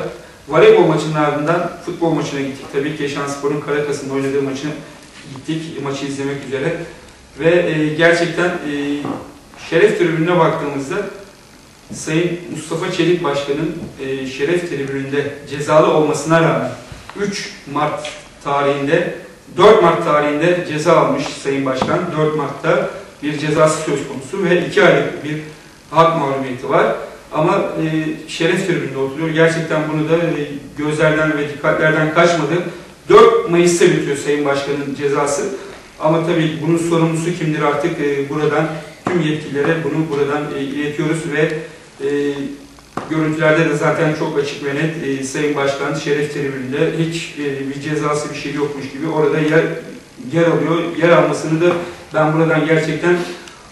voleybol maçının ardından futbol maçına gittik. Tabii ki Yaşanspor'un Karakas'ın oynadığı maçına gittik, maçı izlemek üzere. Ve e, gerçekten e, şeref tribününe baktığımızda Sayın Mustafa Çelik Başkan'ın e, şeref tribününde cezalı olmasına rağmen 3 Mart tarihinde 4 Mart tarihinde ceza almış Sayın Başkan. 4 Mart'ta bir cezası söz konusu ve 2 aylık bir hak mağlubiyeti var. Ama e, şeref tribünde oturuyor. Gerçekten bunu da e, gözlerden ve dikkatlerden kaçmadı. 4 Mayıs'ta bitiyor Sayın Başkan'ın cezası. Ama tabii bunun sorumlusu kimdir artık e, buradan tüm yetkililere bunu buradan e, iletiyoruz ve e, görüntülerde de zaten çok açık ve net e, Sayın Başkan şeref tribününde hiç e, bir cezası bir şey yokmuş gibi orada yer yer alıyor. Yer almasını da ben buradan gerçekten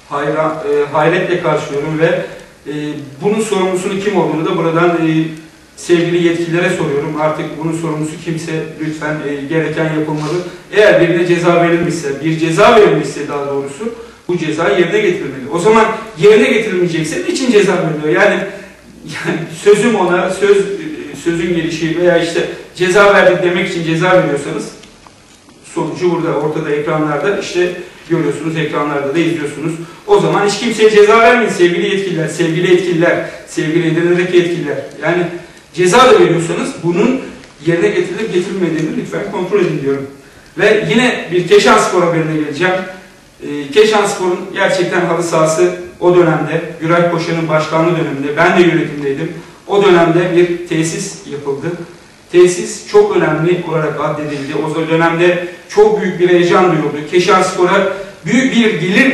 hayra, e, hayretle karşılıyorum ve e, bunun sorumlusunu kim olduğunu da buradan e, sevgili yetkililere soruyorum. Artık bunun sorumlusu kimse lütfen e, gereken yapılmalı. Eğer birine ceza verilmişse, bir ceza verilmişse daha doğrusu bu ceza yerine getirilmeli. O zaman yerine getirilmeyecekse niçin ceza veriliyor? Yani yani sözüm ona, söz sözün gelişi veya işte ceza verdik demek için ceza veriyorsanız sonucu burada ortada ekranlarda işte görüyorsunuz ekranlarda da izliyorsunuz. O zaman hiç kimseye ceza vermeyin sevgili yetkililer, sevgili yetkililer, sevgili Edirne'deki yetkililer. Yani ceza da veriyorsanız bunun yerine getirilip getirilmediğini lütfen kontrol edin diyorum. Ve yine bir Keşan Spor haberine geleceğim. Ee, Keşan Spor'un gerçekten halı sahası o dönemde, Güray Koşan'ın başkanlığı döneminde, ben de yönetimdeydim. O dönemde bir tesis yapıldı. Tesis çok önemli olarak addedildi. O dönemde çok büyük bir heyecan duyuldu. Keşan Spor'a büyük bir gelir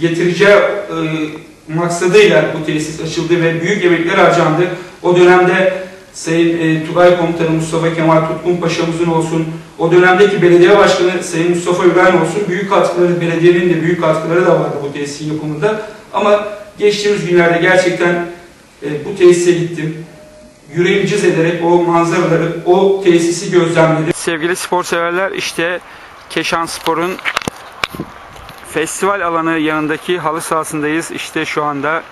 getireceği e, maksadıyla bu tesis açıldı ve büyük emekler harcandı. O dönemde Sayın e, Tugay Komutanı Mustafa Kemal Tutkun Paşa'mızın olsun, o dönemdeki belediye başkanı Sayın Mustafa İbrahim olsun, büyük katkıları, belediyenin de büyük katkıları da vardı bu tesisin yapımında. Ama geçtiğimiz günlerde gerçekten e, bu tesise gittim. Yüreğim cız ederek o manzaraları, o tesisi gözlemledim. Sevgili spor severler, işte Keşan Spor'un festival alanı yanındaki halı sahasındayız. İşte şu anda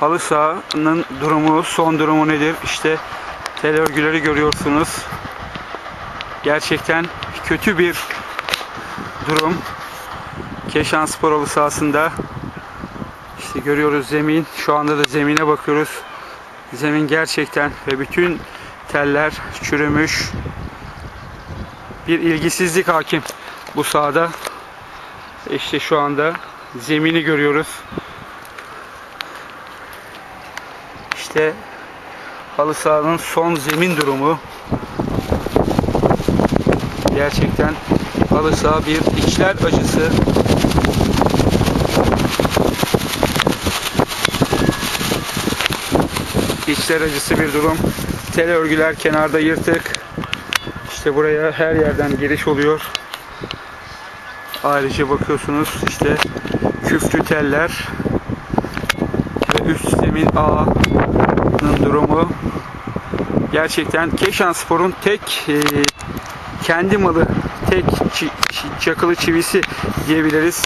halı sahanın durumu, son durumu nedir? İşte tel örgüleri görüyorsunuz. Gerçekten kötü bir durum. Keşan Spor halı sahasında. İşte görüyoruz zemin. Şu anda da zemine bakıyoruz. Zemin gerçekten ve bütün teller çürümüş. Bir ilgisizlik hakim bu sahada. İşte şu anda zemini görüyoruz. İşte halı sahanın son zemin durumu. Gerçekten halı saha bir içler acısı. İçler acısı bir durum. Tel örgüler kenarda yırtık. İşte buraya her yerden giriş oluyor. Ayrıca bakıyorsunuz işte küflü teller ve üst zemin ağının durumu gerçekten Keşan Spor'un tek e, kendi malı tek çakılı çivisi diyebiliriz.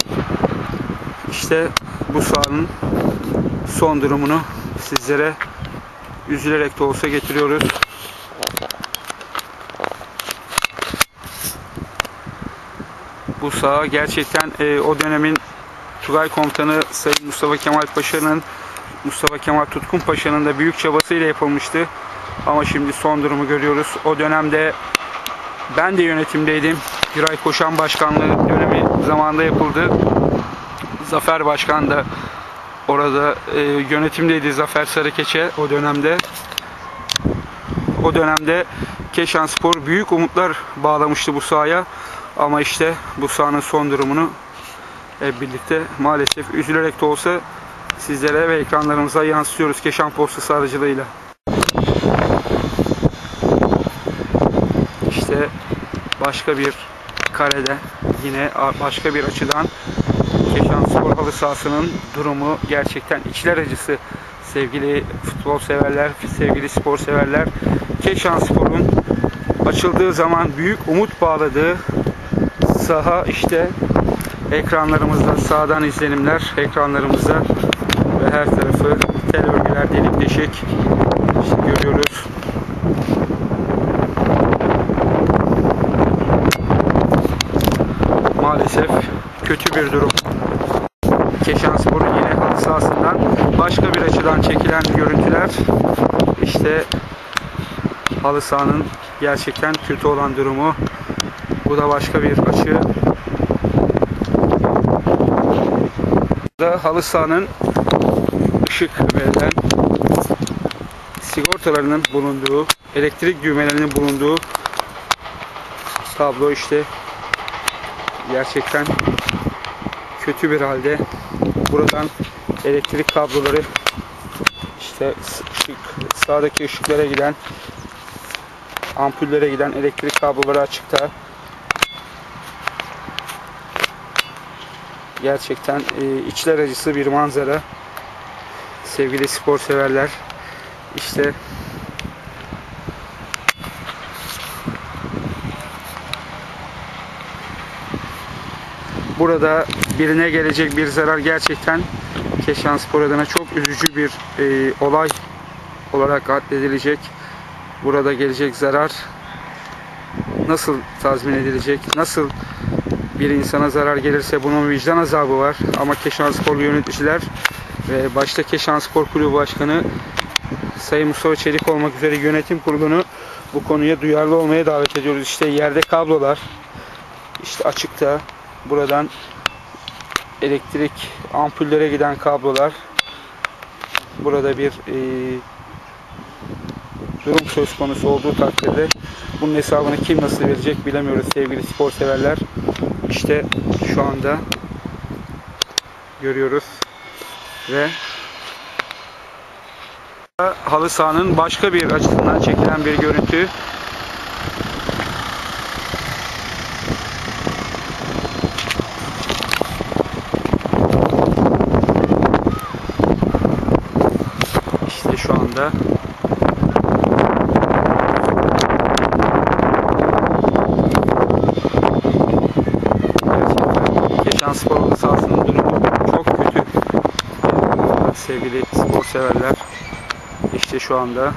İşte bu sahanın son durumunu sizlere üzülerek de olsa getiriyoruz. Bu saha gerçekten e, o dönemin Tugay Komutanı Sayın Mustafa Kemal Paşa'nın Mustafa Kemal Tutkun Paşa'nın da büyük çabasıyla yapılmıştı. Ama şimdi son durumu görüyoruz. O dönemde ben de yönetimdeydim. Güray Koşan Başkanlığı dönemi zamanında yapıldı. Zafer Başkan da orada e, yönetimdeydi Zafer Sarıkeçe o dönemde. O dönemde Keşan Spor büyük umutlar bağlamıştı bu sahaya. Ama işte bu sahanın son durumunu hep birlikte maalesef üzülerek de olsa sizlere ve ekranlarımıza yansıtıyoruz Keşan Postası aracılığıyla. İşte başka bir karede yine başka bir açıdan Keşan Spor halı sahasının durumu gerçekten içler acısı sevgili futbol severler, sevgili spor severler. Keşan Spor'un açıldığı zaman büyük umut bağladığı saha işte ekranlarımızda sağdan izlenimler ekranlarımızda ve her tarafı tel örgüler delik deşik işte görüyoruz. Maalesef kötü bir durum. Keşanspor'un yine halı sahasından başka bir açıdan çekilen görüntüler işte halı sahanın gerçekten kötü olan durumu. Bu da başka bir açı. Da halı sahanın ışık verilen sigortalarının bulunduğu, elektrik düğmelerinin bulunduğu tablo işte gerçekten kötü bir halde. Buradan elektrik kabloları işte sağdaki ışıklara giden ampullere giden elektrik kabloları açıkta. Gerçekten e, içler acısı bir manzara. Sevgili spor severler. İşte burada birine gelecek bir zarar gerçekten Keşanspor adına çok üzücü bir e, olay olarak addedilecek. Burada gelecek zarar nasıl tazmin edilecek? Nasıl bir insana zarar gelirse bunun vicdan azabı var. Ama Keşansporlu yöneticiler ve başta Keşanspor Kulübü Başkanı Sayın Mustafa Çelik olmak üzere yönetim kurulunu bu konuya duyarlı olmaya davet ediyoruz. İşte yerde kablolar, işte açıkta buradan elektrik ampullere giden kablolar. Burada bir e, durum söz konusu olduğu takdirde bunun hesabını kim nasıl verecek bilemiyoruz sevgili spor severler. İşte şu anda görüyoruz ve halı sahanın başka bir açısından çekilen bir görüntü. İşte şu anda geçen spor sahasının durumu çok kötü. Sevgili spor severler. İşte şu anda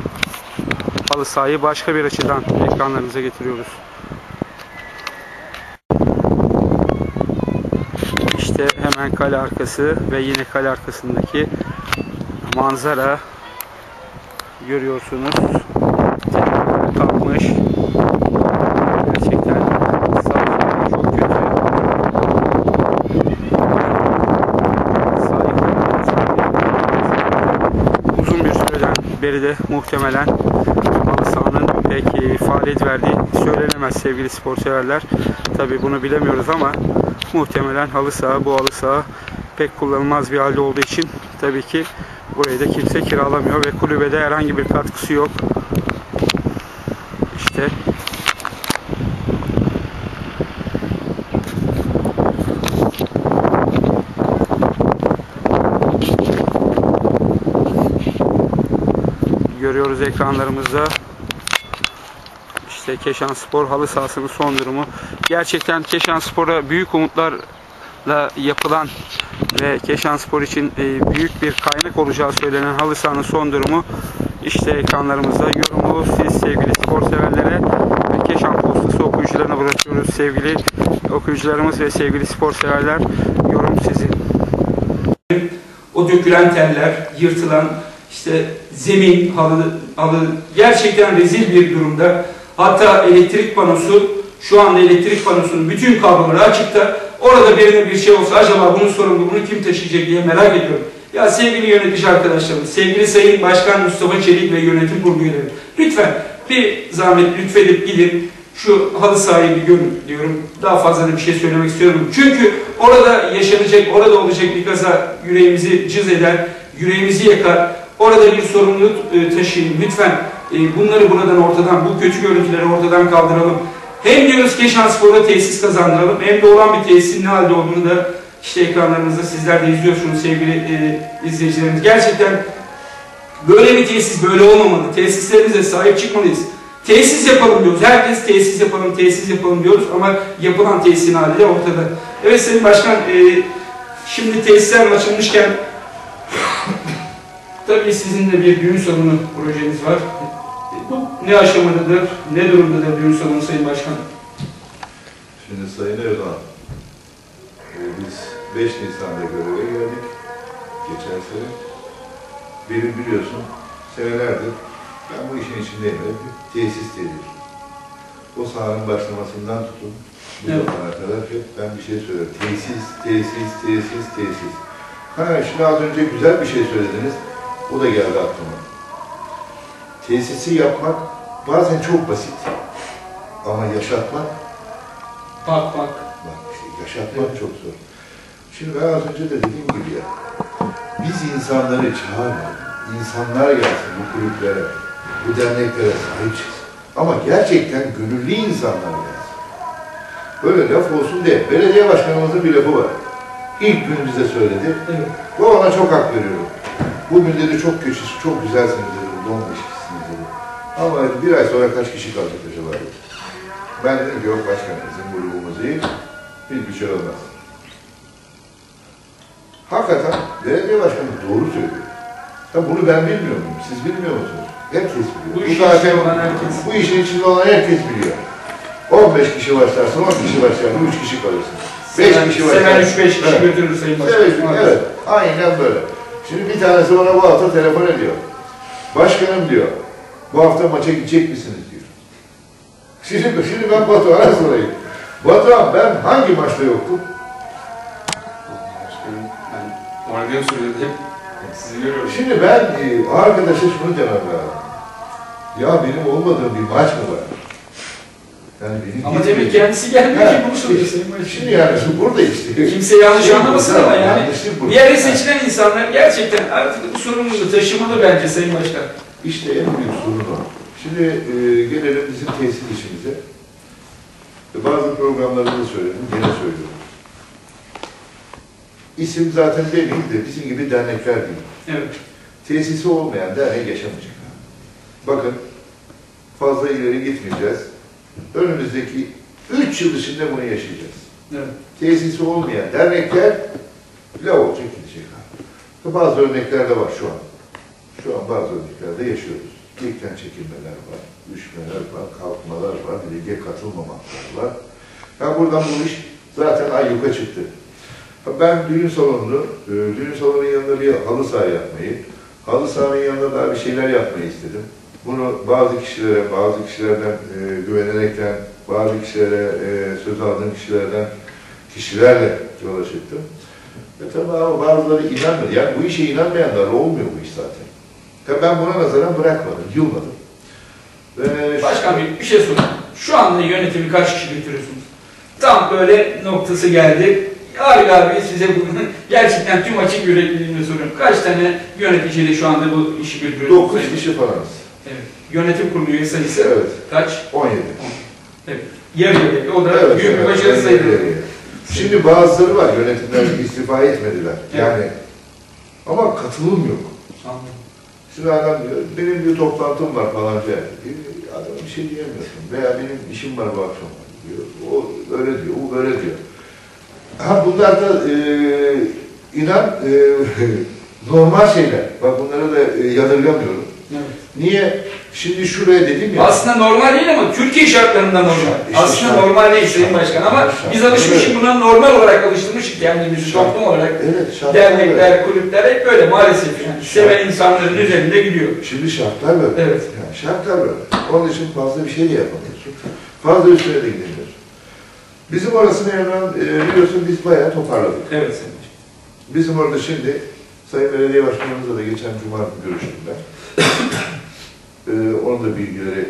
halı sahayı başka bir açıdan ekranlarınıza getiriyoruz. İşte hemen kale arkası ve yine kale arkasındaki manzara görüyorsunuz. Kalkmış. Gerçekten sahne çok kötü. Uzun bir süreden beri de muhtemelen sahanın pek e, faaliyet verdiği söylenemez sevgili spor severler. Tabi bunu bilemiyoruz ama muhtemelen halı saha bu halı saha pek kullanılmaz bir halde olduğu için tabii ki burayı da kimse kiralamıyor ve kulübede herhangi bir katkısı yok. İşte görüyoruz ekranlarımızda. İşte Keşan Spor halı sahasının son durumu. Gerçekten Keşan Spor'a büyük umutlarla yapılan ve Keşan Spor için e, büyük bir kaynak olacağı söylenen halı sahanın son durumu işte ekranlarımızda. Yorumu siz sevgili spor severlere ve Keşan Postası okuyucularına bırakıyoruz sevgili okuyucularımız ve sevgili spor severler. Yorum sizin. O dökülen teller, yırtılan işte zemin, halı, halı gerçekten rezil bir durumda. Hatta elektrik panosu, şu anda elektrik panosunun bütün kabloları açıkta. Orada birine bir şey olsa acaba bunun sorumluluğunu kim taşıyacak diye merak ediyorum. Ya sevgili yönetici arkadaşlarım, sevgili Sayın Başkan Mustafa Çelik ve yönetim kurulu üyeleri, lütfen bir zahmet lütfedip gidin şu halı sahayı bir görün diyorum. Daha fazla da bir şey söylemek istiyorum. Çünkü orada yaşanacak, orada olacak bir kaza yüreğimizi cız eder, yüreğimizi yakar. Orada bir sorumluluk e, taşıyın. Lütfen e, bunları buradan ortadan, bu kötü görüntüleri ortadan kaldıralım. Hem diyoruz Keşan Spor'a tesis kazandıralım hem de olan bir tesisin ne halde olduğunu da işte ekranlarınızda sizler de izliyorsunuz sevgili e, izleyicilerimiz. Gerçekten böyle bir tesis böyle olmamalı. Tesislerimize sahip çıkmalıyız. Tesis yapalım diyoruz. Herkes tesis yapalım, tesis yapalım diyoruz ama yapılan tesisin hali de ortada. Evet Sayın Başkan, e, şimdi tesisler açılmışken tabii sizin de bir düğün salonu projeniz var. Ne aşamadadır, ne durumdadır düğün salonu Sayın Başkan? Şimdi Sayın Erdoğan, e, biz 5 Nisan'da göreve geldik. Geçen sene. Benim biliyorsun senelerdir ben bu işin içindeyim. Hep tesis dedik. O sahanın başlamasından tutun bu Evet. zamana kadar hep ben bir şey söylerim. Tesis, tesis, tesis, tesis. Ha şimdi az önce güzel bir şey söylediniz. O da geldi aklıma. Tesisi yapmak bazen çok basit. Ama yaşatmak Bak bak. Bak işte yaşatmak çok zor. Şimdi ben az önce de dediğim gibi ya, biz insanları çağırmayalım. İnsanlar gelsin bu kulüplere, bu derneklere sahip çıksın. Ama gerçekten gönüllü insanlar gelsin. Böyle laf olsun diye. Belediye başkanımızın bir lafı var. İlk gün bize söyledi. Evet. Bu ona çok hak veriyorum. Bugün dedi çok kötü, çok güzelsiniz dedi, don kişisiniz dedi. Ama bir ay sonra kaç kişi kalacak acaba dedi. Ben dedim ki yok başkanım bizim grubumuz iyi, hiçbir şey olmaz. Hakikaten belediye başkanı doğru söylüyor. Tabi bunu ben bilmiyor muyum? Siz bilmiyor musunuz? Herkes biliyor. Bu Bu işin zaten- olan herkes. Bu işin içinde olan herkes biliyor. 15 kişi başlarsın, 10 kişi başlarsın, 3 kişi kalırsın. 5 kişi başlarsın. 3-5 kişi Evet. götürür Sayın Başkan. Evet, evet. Aynen böyle. Şimdi bir tanesi bana bu hafta telefon ediyor. Başkanım diyor, bu hafta maça gidecek misiniz diyor. Şimdi, şimdi ben Batuhan'a sorayım. Batuhan ben hangi maçta yoktum? Ben oynadığım sürede hep sizi görüyorum. Şimdi ben e, arkadaşa şunu demem lazım. Ya benim olmadığım bir maç mı var? Yani benim Ama demek kendisi gelmiyor ki bunu soruyor Sayın Başkan. Şimdi yani şu burada işte. Kimse yanlış Şimdi anlamasın ama yani bir yere seçilen insanlar gerçekten artık bu sorumluluğu taşımalı bence Sayın Başkan. İşte en büyük sorun o. Şimdi e, gelelim bizim tesis işimize. E, bazı programlarımızı söyledim, yine söylüyorum. İsim zaten demeyeyim de bizim gibi dernekler değil. Evet. Tesisi olmayan dernek yaşamayacak. Bakın, fazla ileri gitmeyeceğiz. Önümüzdeki üç yıl içinde bunu yaşayacağız. evet. Tesisi olmayan dernekler la olacak gidecek. Bazı örnekler de var şu an. Şu an bazı örneklerde yaşıyoruz. Ligden çekilmeler var, düşmeler var, kalkmalar var, lige katılmamaklar var. Ya buradan bu iş zaten ayyuka çıktı. Ben düğün salonunu, e, düğün salonunun yanında bir halı saha yapmayı, halı sahanın yanında daha bir şeyler yapmayı istedim. Bunu bazı kişilere, bazı kişilerden e, güvenerekten, bazı kişilere e, söz aldığım kişilerden, kişilerle yola çıktım. E tabi ama bazıları inanmıyor. Yani bu işe inanmayanlarla olmuyor bu iş zaten. Tabii ben buna nazaran bırakmadım, yılmadım. Ve Başkan bir, bir şey sorayım. Şu anda yönetimi kaç kişi götürüyorsunuz? Tam böyle noktası geldi. Abi abi size bugün gerçekten tüm açık yürekliliğimle soruyorum. Kaç tane yöneticiyle şu anda bu işi götürüyorsunuz? 9 kişi falanız. Evet. Yönetim kurulu üye sayısı Evet, kaç? 17. Evet. Yarı yarı. O da Evet, büyük bir evet, başarı evet, sayılır. evet. Şimdi bazıları var, yönetimden istifa etmediler. Yani ama katılım yok. Anladım. Adam diyor, benim bir toplantım var falan diyor. Adam bir şey diyemiyorsun. Veya benim işim var bu akşam diyor. O öyle diyor, o böyle diyor. Ha bunlar da e, inan e, normal şeyler. Bak bunları da e, yadırgamıyorum. Evet. Niye? Şimdi şuraya dedim ya. Aslında normal değil ama Türkiye şartlarında normal. İşte Aslında şart- normal değil Sayın Başkan ama şart- biz alışmışız buna normal olarak alıştırmışız kendimizi Şart- toplum olarak. Evet, şartlar böyle. Dernekler, kulüpler hep böyle maalesef yani. Seven insanların üzerinde gidiyor. Şimdi şartlar böyle. Evet. Yani şartlar böyle. Onun için fazla bir şey de yapamıyorsun. Fazla üstüne de gidemiyorsun. Bizim orasını Emran, e, biliyorsun biz bayağı toparladık. Evet Sayın Başkan. Bizim orada şimdi Sayın Belediye Başkanımızla da geçen cuma görüştüm ben. Ee, onun da bilgileri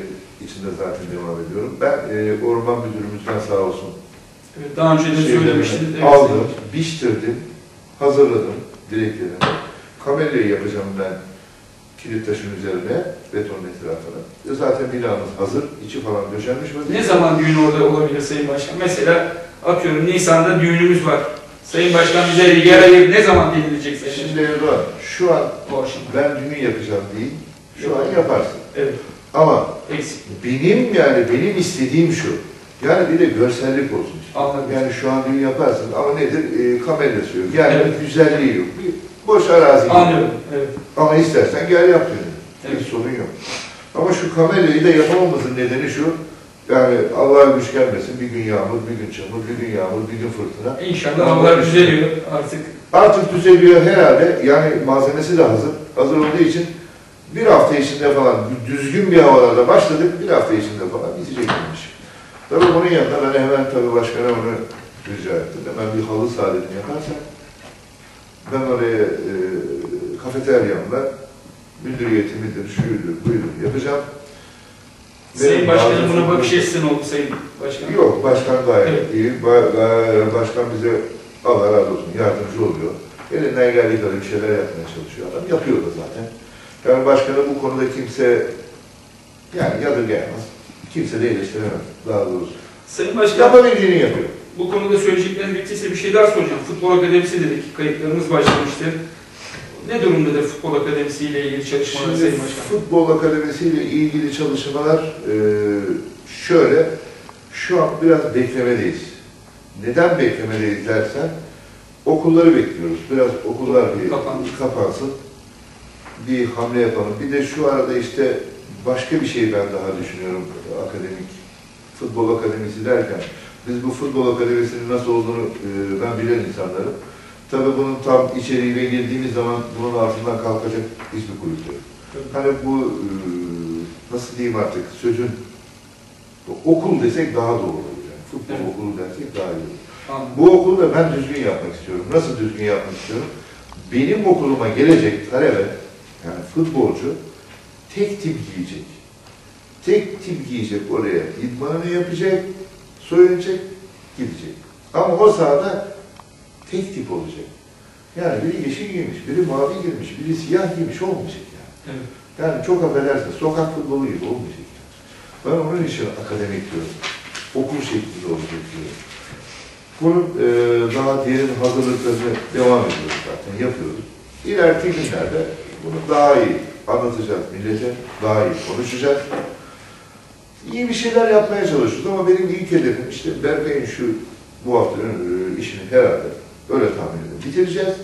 içinde zaten devam ediyorum. Ben e, orman müdürümüzden sağ olsun Evet, daha önce de söylemiştiniz. Evet, aldım, Başkan. biçtirdim, hazırladım dileklerimi. Kamelyayı yapacağım ben kilit taşın üzerine, betonun etrafına. E zaten binamız hazır, içi falan döşenmiş vaziyette. Ne zaman düğün orada olabilir Sayın Başkan? Mesela atıyorum Nisan'da düğünümüz var. Sayın Başkan bize yer ayır ne zaman denilecek Sayın? Şimdi Erdoğan, şu an Bu ben düğün yapacağım değil, şu an yaparsın. Evet. Ama Eksik. benim yani benim istediğim şu, yani bir de görsellik olsun. Anladım. Yani şu an düğün yaparsın ama nedir? E, kamerası yok. Yani Evet. güzelliği yok. Bir boş arazi. Anlıyorum. Evet. Ama istersen gel yap düğünü. Evet. Hiç sorun yok. Ama şu kamerayı da yapamamızın nedeni şu, yani Allah'a güç gelmesin, bir gün yağmur, bir gün çamur, bir gün yağmur, bir gün fırtına. İnşallah havalar düzeliyor artık. Artık düzeliyor herhalde, yani malzemesi de hazır. Hazır olduğu için bir hafta içinde falan düzgün bir havalarda başladık, bir hafta içinde falan bitecek demiş. Tabii bunun yanında ben hemen tabii başkana onu rica ettim. Hemen bir halı saadetini yaparsak, ben oraya e, kafeteryamla müdüriyetimidir, şuydur, buydur yapacağım. Sayın Benim Başkanım buna bakış etsin oldu Sayın Başkanım. Yok, başkan gayet Evet. iyi. Başkan bize Allah razı olsun yardımcı oluyor. Elinden geldiği kadar bir şeyler yapmaya çalışıyor adam. Yapıyor da zaten. Yani başkanı bu konuda kimse yani yadırgayamaz. Kimse de eleştiremez daha doğrusu. Sayın Başkan Yapabildiğini yapıyor. bu konuda söyleyecekleriniz bittiyse bir şey daha soracağım. Futbol Akademisi dedik. Kayıtlarımız başlamıştı. Ne durumdadır Futbol Akademisi ile ilgili çalışmalar Şimdi Sayın Başkan? futbol akademisi ile ilgili çalışmalar e, şöyle, şu an biraz beklemedeyiz. Neden beklemedeyiz dersen, okulları bekliyoruz. Biraz okullar bir Kapansın. kapansın. Bir hamle yapalım. Bir de şu arada işte başka bir şey ben daha düşünüyorum akademik. Futbol akademisi derken, biz bu futbol akademisinin nasıl olduğunu e, ben bilen insanlarım. Tabii bunun tam içeriğine girdiğimiz zaman bunun altından kalkacak hiçbir kulüp yok. Hani bu e, nasıl diyeyim artık sözün okul desek daha doğru olur. Yani. Futbol Evet. okulu dersek daha iyi olur. Anladım. Bu okulu da ben düzgün yapmak istiyorum. Nasıl düzgün yapmak istiyorum? Benim okuluma gelecek talebe, yani futbolcu tek tip giyecek. Tek tip giyecek oraya. İdmanını yapacak, soyunacak, gidecek. Ama o sahada tek tip olacak. Yani biri yeşil giymiş, biri mavi giymiş, biri siyah giymiş olmayacak yani. Evet. Yani çok affedersin, sokak futbolu gibi olmayacak. yani. Ben onun için akademik diyorum. Okul şeklinde olacak diyorum. Bunun e, daha diğer hazırlıklarını devam ediyoruz zaten, yapıyoruz. İleriki günlerde bunu daha iyi anlatacağız millete, daha iyi konuşacağız. İyi bir şeyler yapmaya çalışıyoruz ama benim ilk hedefim işte Berkay'ın şu bu hafta e, işini herhalde öyle tahmin ediyorum. Bitireceğiz.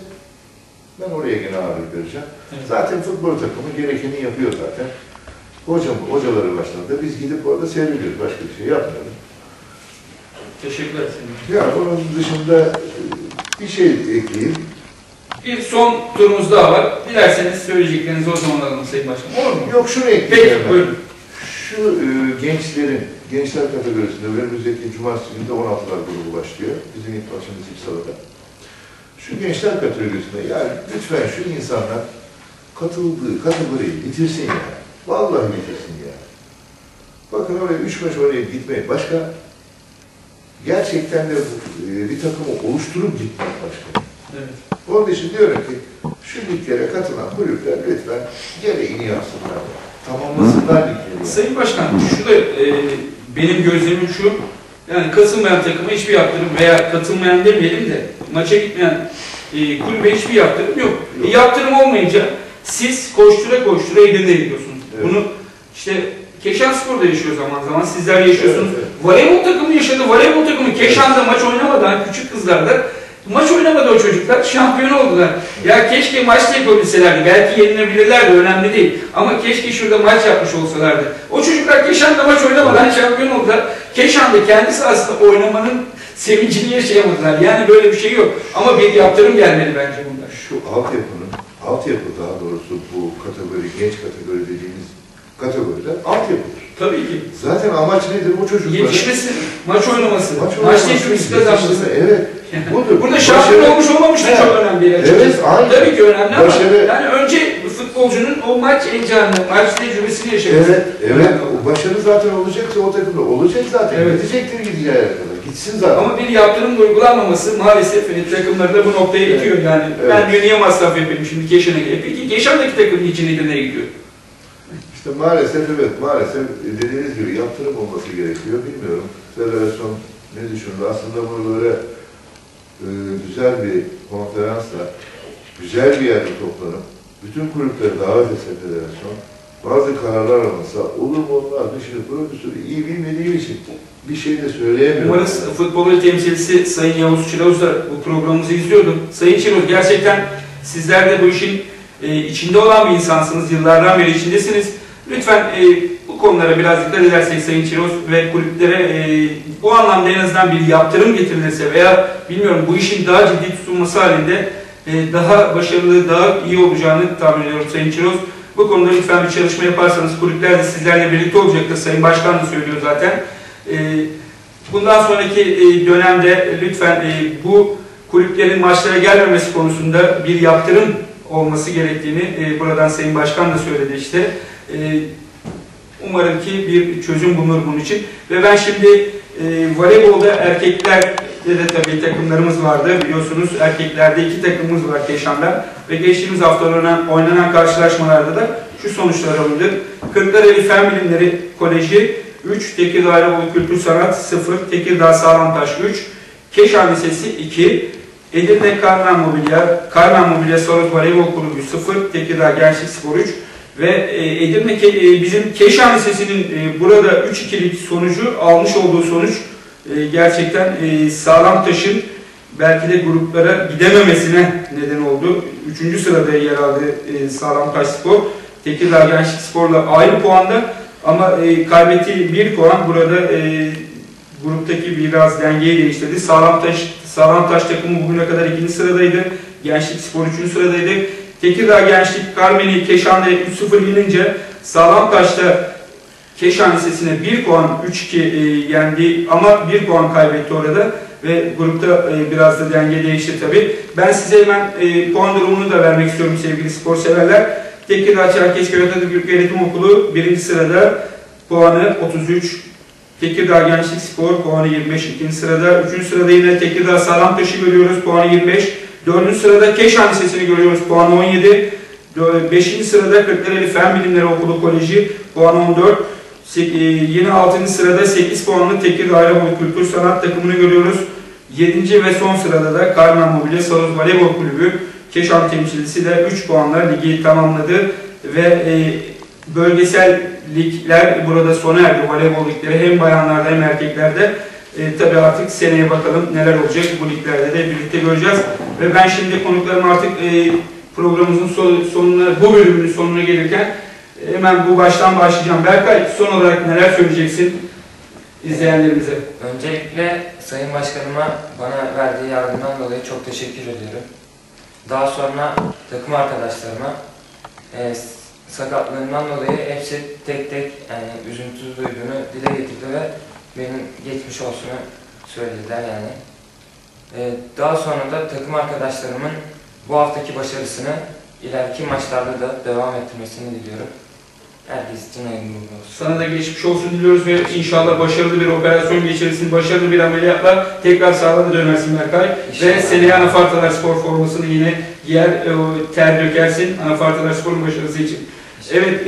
Ben oraya gene ağırlık vereceğim. Evet. Zaten futbol takımı gerekeni yapıyor zaten. Hocam, hocaları başladı. Biz gidip orada seyrediyoruz. Başka bir şey yapmıyoruz. Sayın Başkan. Ya bunun dışında e, bir şey ekleyeyim. Bir son turumuz daha var. Dilerseniz söyleyeceklerinizi o zaman alalım Sayın Başkan. Olur mu? Yok şunu ekleyeyim. Peki ben. buyurun. Şu e, gençlerin, gençler kategorisinde önümüzdeki cumartesi günü de 16'lar grubu başlıyor. Bizim ilk maçımız İpsala'da. Şu gençler kategorisinde yani lütfen şu insanlar katıldığı kategoriyi bitirsin ya. Vallahi bitirsin ya. Bakın oraya üç maç oynayıp gitmeyin. Başka gerçekten de e, bir takımı oluşturup gitmek başka. Evet. Onun için diyorum ki şu liglere katılan kulüpler lütfen gereğini yapsınlar. Tamamlasınlar ligleri. Sayın Başkan, şu da e, benim gözlemim şu, yani katılmayan takıma hiçbir yaptırım veya katılmayan demeyelim de maça gitmeyen e, kulübe hiçbir yaptırım yok. E, yaptırım olmayınca siz koştura koştura evinde gidiyorsunuz. Evet. Bunu işte Keşan Spor'da yaşıyor zaman zaman, sizler yaşıyorsunuz. Evet, Voleybol takımı yaşadı, voleybol takımı Keşan'da maç oynamadan küçük kızlarda maç oynamadı o çocuklar, şampiyon oldular. Ya keşke maçta yapabilselerdi, belki yenilebilirlerdi, önemli değil. Ama keşke şurada maç yapmış olsalardı. O çocuklar Keşan'da maç oynamadan şampiyon oldular. Keşan'da kendi sahasında oynamanın sevincini yaşayamadılar. Yani böyle bir şey yok. Ama bir yaptırım gelmeli bence bunlar. Şu altyapının, altyapı daha doğrusu bu kategori, genç kategori dediğimiz kategoriler altyapıdır. Tabii ki. Zaten amaç nedir? O çocukların Yetişmesi, maç oynaması, maç, oynaması, tecrübesi kazanması. Evet. Budur. Burada şampiyon olmuş olmamış da çok önemli. açıkçası. Evet, aynen. Tabii ki önemli ama Başarı- yani önce futbolcunun o maç heyecanını, maç tecrübesini yaşaması. Evet, evet. O başarı zaten olacaksa o takımda olacak zaten. Evet. Gidecektir gideceği yere kadar. Gitsin zaten. Ama bir yaptırım uygulanmaması maalesef e, takımları da bu noktaya itiyor. Yani Evet. ben niye masraf yapayım şimdi Keşan'a gelip. Peki Keşan'daki takım için nereye gidiyor? İşte maalesef evet, maalesef dediğiniz gibi yaptırım olması gerekiyor. Bilmiyorum. Federasyon ne düşündü? Aslında bunu böyle e, güzel bir konferansla, güzel bir yerde toplanıp, bütün kulüpleri davet etse federasyon, bazı kararlar alınsa, olur mu olmaz mı? Şimdi profesörü iyi bilmediğim için bir şey de söyleyemiyorum. Umarız futbol temsilcisi Sayın Yavuz Çilavuz da bu programımızı izliyordu. Sayın Çilavuz gerçekten sizler de bu işin e, içinde olan bir insansınız. Yıllardan beri içindesiniz. Lütfen e, bu konulara biraz dikkat edersek Sayın Çilavuz ve kulüplere e, bu anlamda en azından bir yaptırım getirilirse veya bilmiyorum bu işin daha ciddi tutulması halinde e, daha başarılı, daha iyi olacağını tahmin ediyorum Sayın Çilavuz. Bu konuda lütfen bir çalışma yaparsanız kulüpler de sizlerle birlikte olacaktır. Sayın Başkan da söylüyor zaten. E, Bundan sonraki e, dönemde lütfen e, bu kulüplerin maçlara gelmemesi konusunda bir yaptırım olması gerektiğini e, buradan Sayın Başkan da söyledi işte. E, Umarım ki bir çözüm bulunur bunun için. Ve ben şimdi e, voleybolda erkeklerde de tabii takımlarımız vardı. Biliyorsunuz erkeklerde iki takımımız var Keşan'da. Ve geçtiğimiz hafta oynanan, oynanan karşılaşmalarda da şu sonuçlar alındı. Kırklareli Fen Bilimleri Koleji 3, Tekirdağ Ayrıbalı Kültür Sanat 0, Tekirdağ Sağlamtaş 3, Keşan Lisesi 2, Edirne Karmen Mobilya, Karmen Mobilya Saros Voleybol Kulübü 0, Tekirdağ Gençlik Spor 3 ve e, Edirne e, bizim Keşan Lisesi'nin e, burada 3-2'lik sonucu almış olduğu sonuç gerçekten e, Sağlamtaş'ın belki de gruplara gidememesine neden oldu. Üçüncü sırada yer aldı e, Sağlamtaş Spor. Tekirdağ Gençlik Spor'la aynı puanda ama kaybettiği bir puan burada gruptaki biraz dengeyi değiştirdi. Sağlamtaş, Sağlamtaş takımı bugüne kadar ikinci sıradaydı. Gençlik Spor üçüncü sıradaydı. Tekirdağ Gençlik Karmeni Keşan'da 3-0 yenince Sağlamtaş'ta Keşan Lisesi'ne 1 puan 3-2 e, yendi ama 1 puan kaybetti orada ve grupta e, biraz da denge değişti tabi. Ben size hemen e, puan durumunu da vermek istiyorum sevgili spor severler. Tekirdağ Çerkezköy Atatürk Yönetim Okulu birinci sırada puanı 33. Tekirdağ Gençlik Spor puanı 25 ikinci sırada. Üçüncü sırada yine Tekirdağ Sağlamtaş'ı görüyoruz puanı 25. Dördüncü sırada Keşan Lisesi'ni görüyoruz puanı 17. Dö- Beşinci sırada Kırklareli Fen Bilimleri Okulu Koleji puanı 14. Se- e, Yine 6. sırada 8 puanlı Tekirdağ Ayrıbalı Kültür Sanat takımını görüyoruz. 7. ve son sırada da Karmen Mobilya Sarız Voleybol Kulübü Keşan temsilcisi de 3 puanla ligi tamamladı ve e, bölgesel ligler burada sona erdi. Voleybol ligleri hem bayanlarda hem erkeklerde. E, tabii artık seneye bakalım neler olacak bu liglerde de birlikte göreceğiz. Ve ben şimdi konuklarım artık e, programımızın son- sonuna, bu bölümünün sonuna gelirken e, hemen bu baştan başlayacağım. Berkay son olarak neler söyleyeceksin izleyenlerimize? Öncelikle Sayın Başkanıma bana verdiği yardımdan dolayı çok teşekkür ediyorum. Daha sonra takım arkadaşlarıma e, s- sakatlığımdan dolayı hepsi tek tek yani üzüntü duyduğunu dile getirdi ve benim geçmiş olsunu söylediler yani. E, daha sonra da takım arkadaşlarımın bu haftaki başarısını ileriki maçlarda da devam ettirmesini diliyorum. Herkes için hayırlı olsun. Sana da geçmiş olsun diliyoruz ve inşallah başarılı bir operasyon geçirirsin, başarılı bir ameliyatla tekrar sağlığa dönersin Berkay. Ve İnşallah. seneye Anafartalar Spor formasını yine giyer, e, ter dökersin Anafartalar Spor'un başarısı için. Evet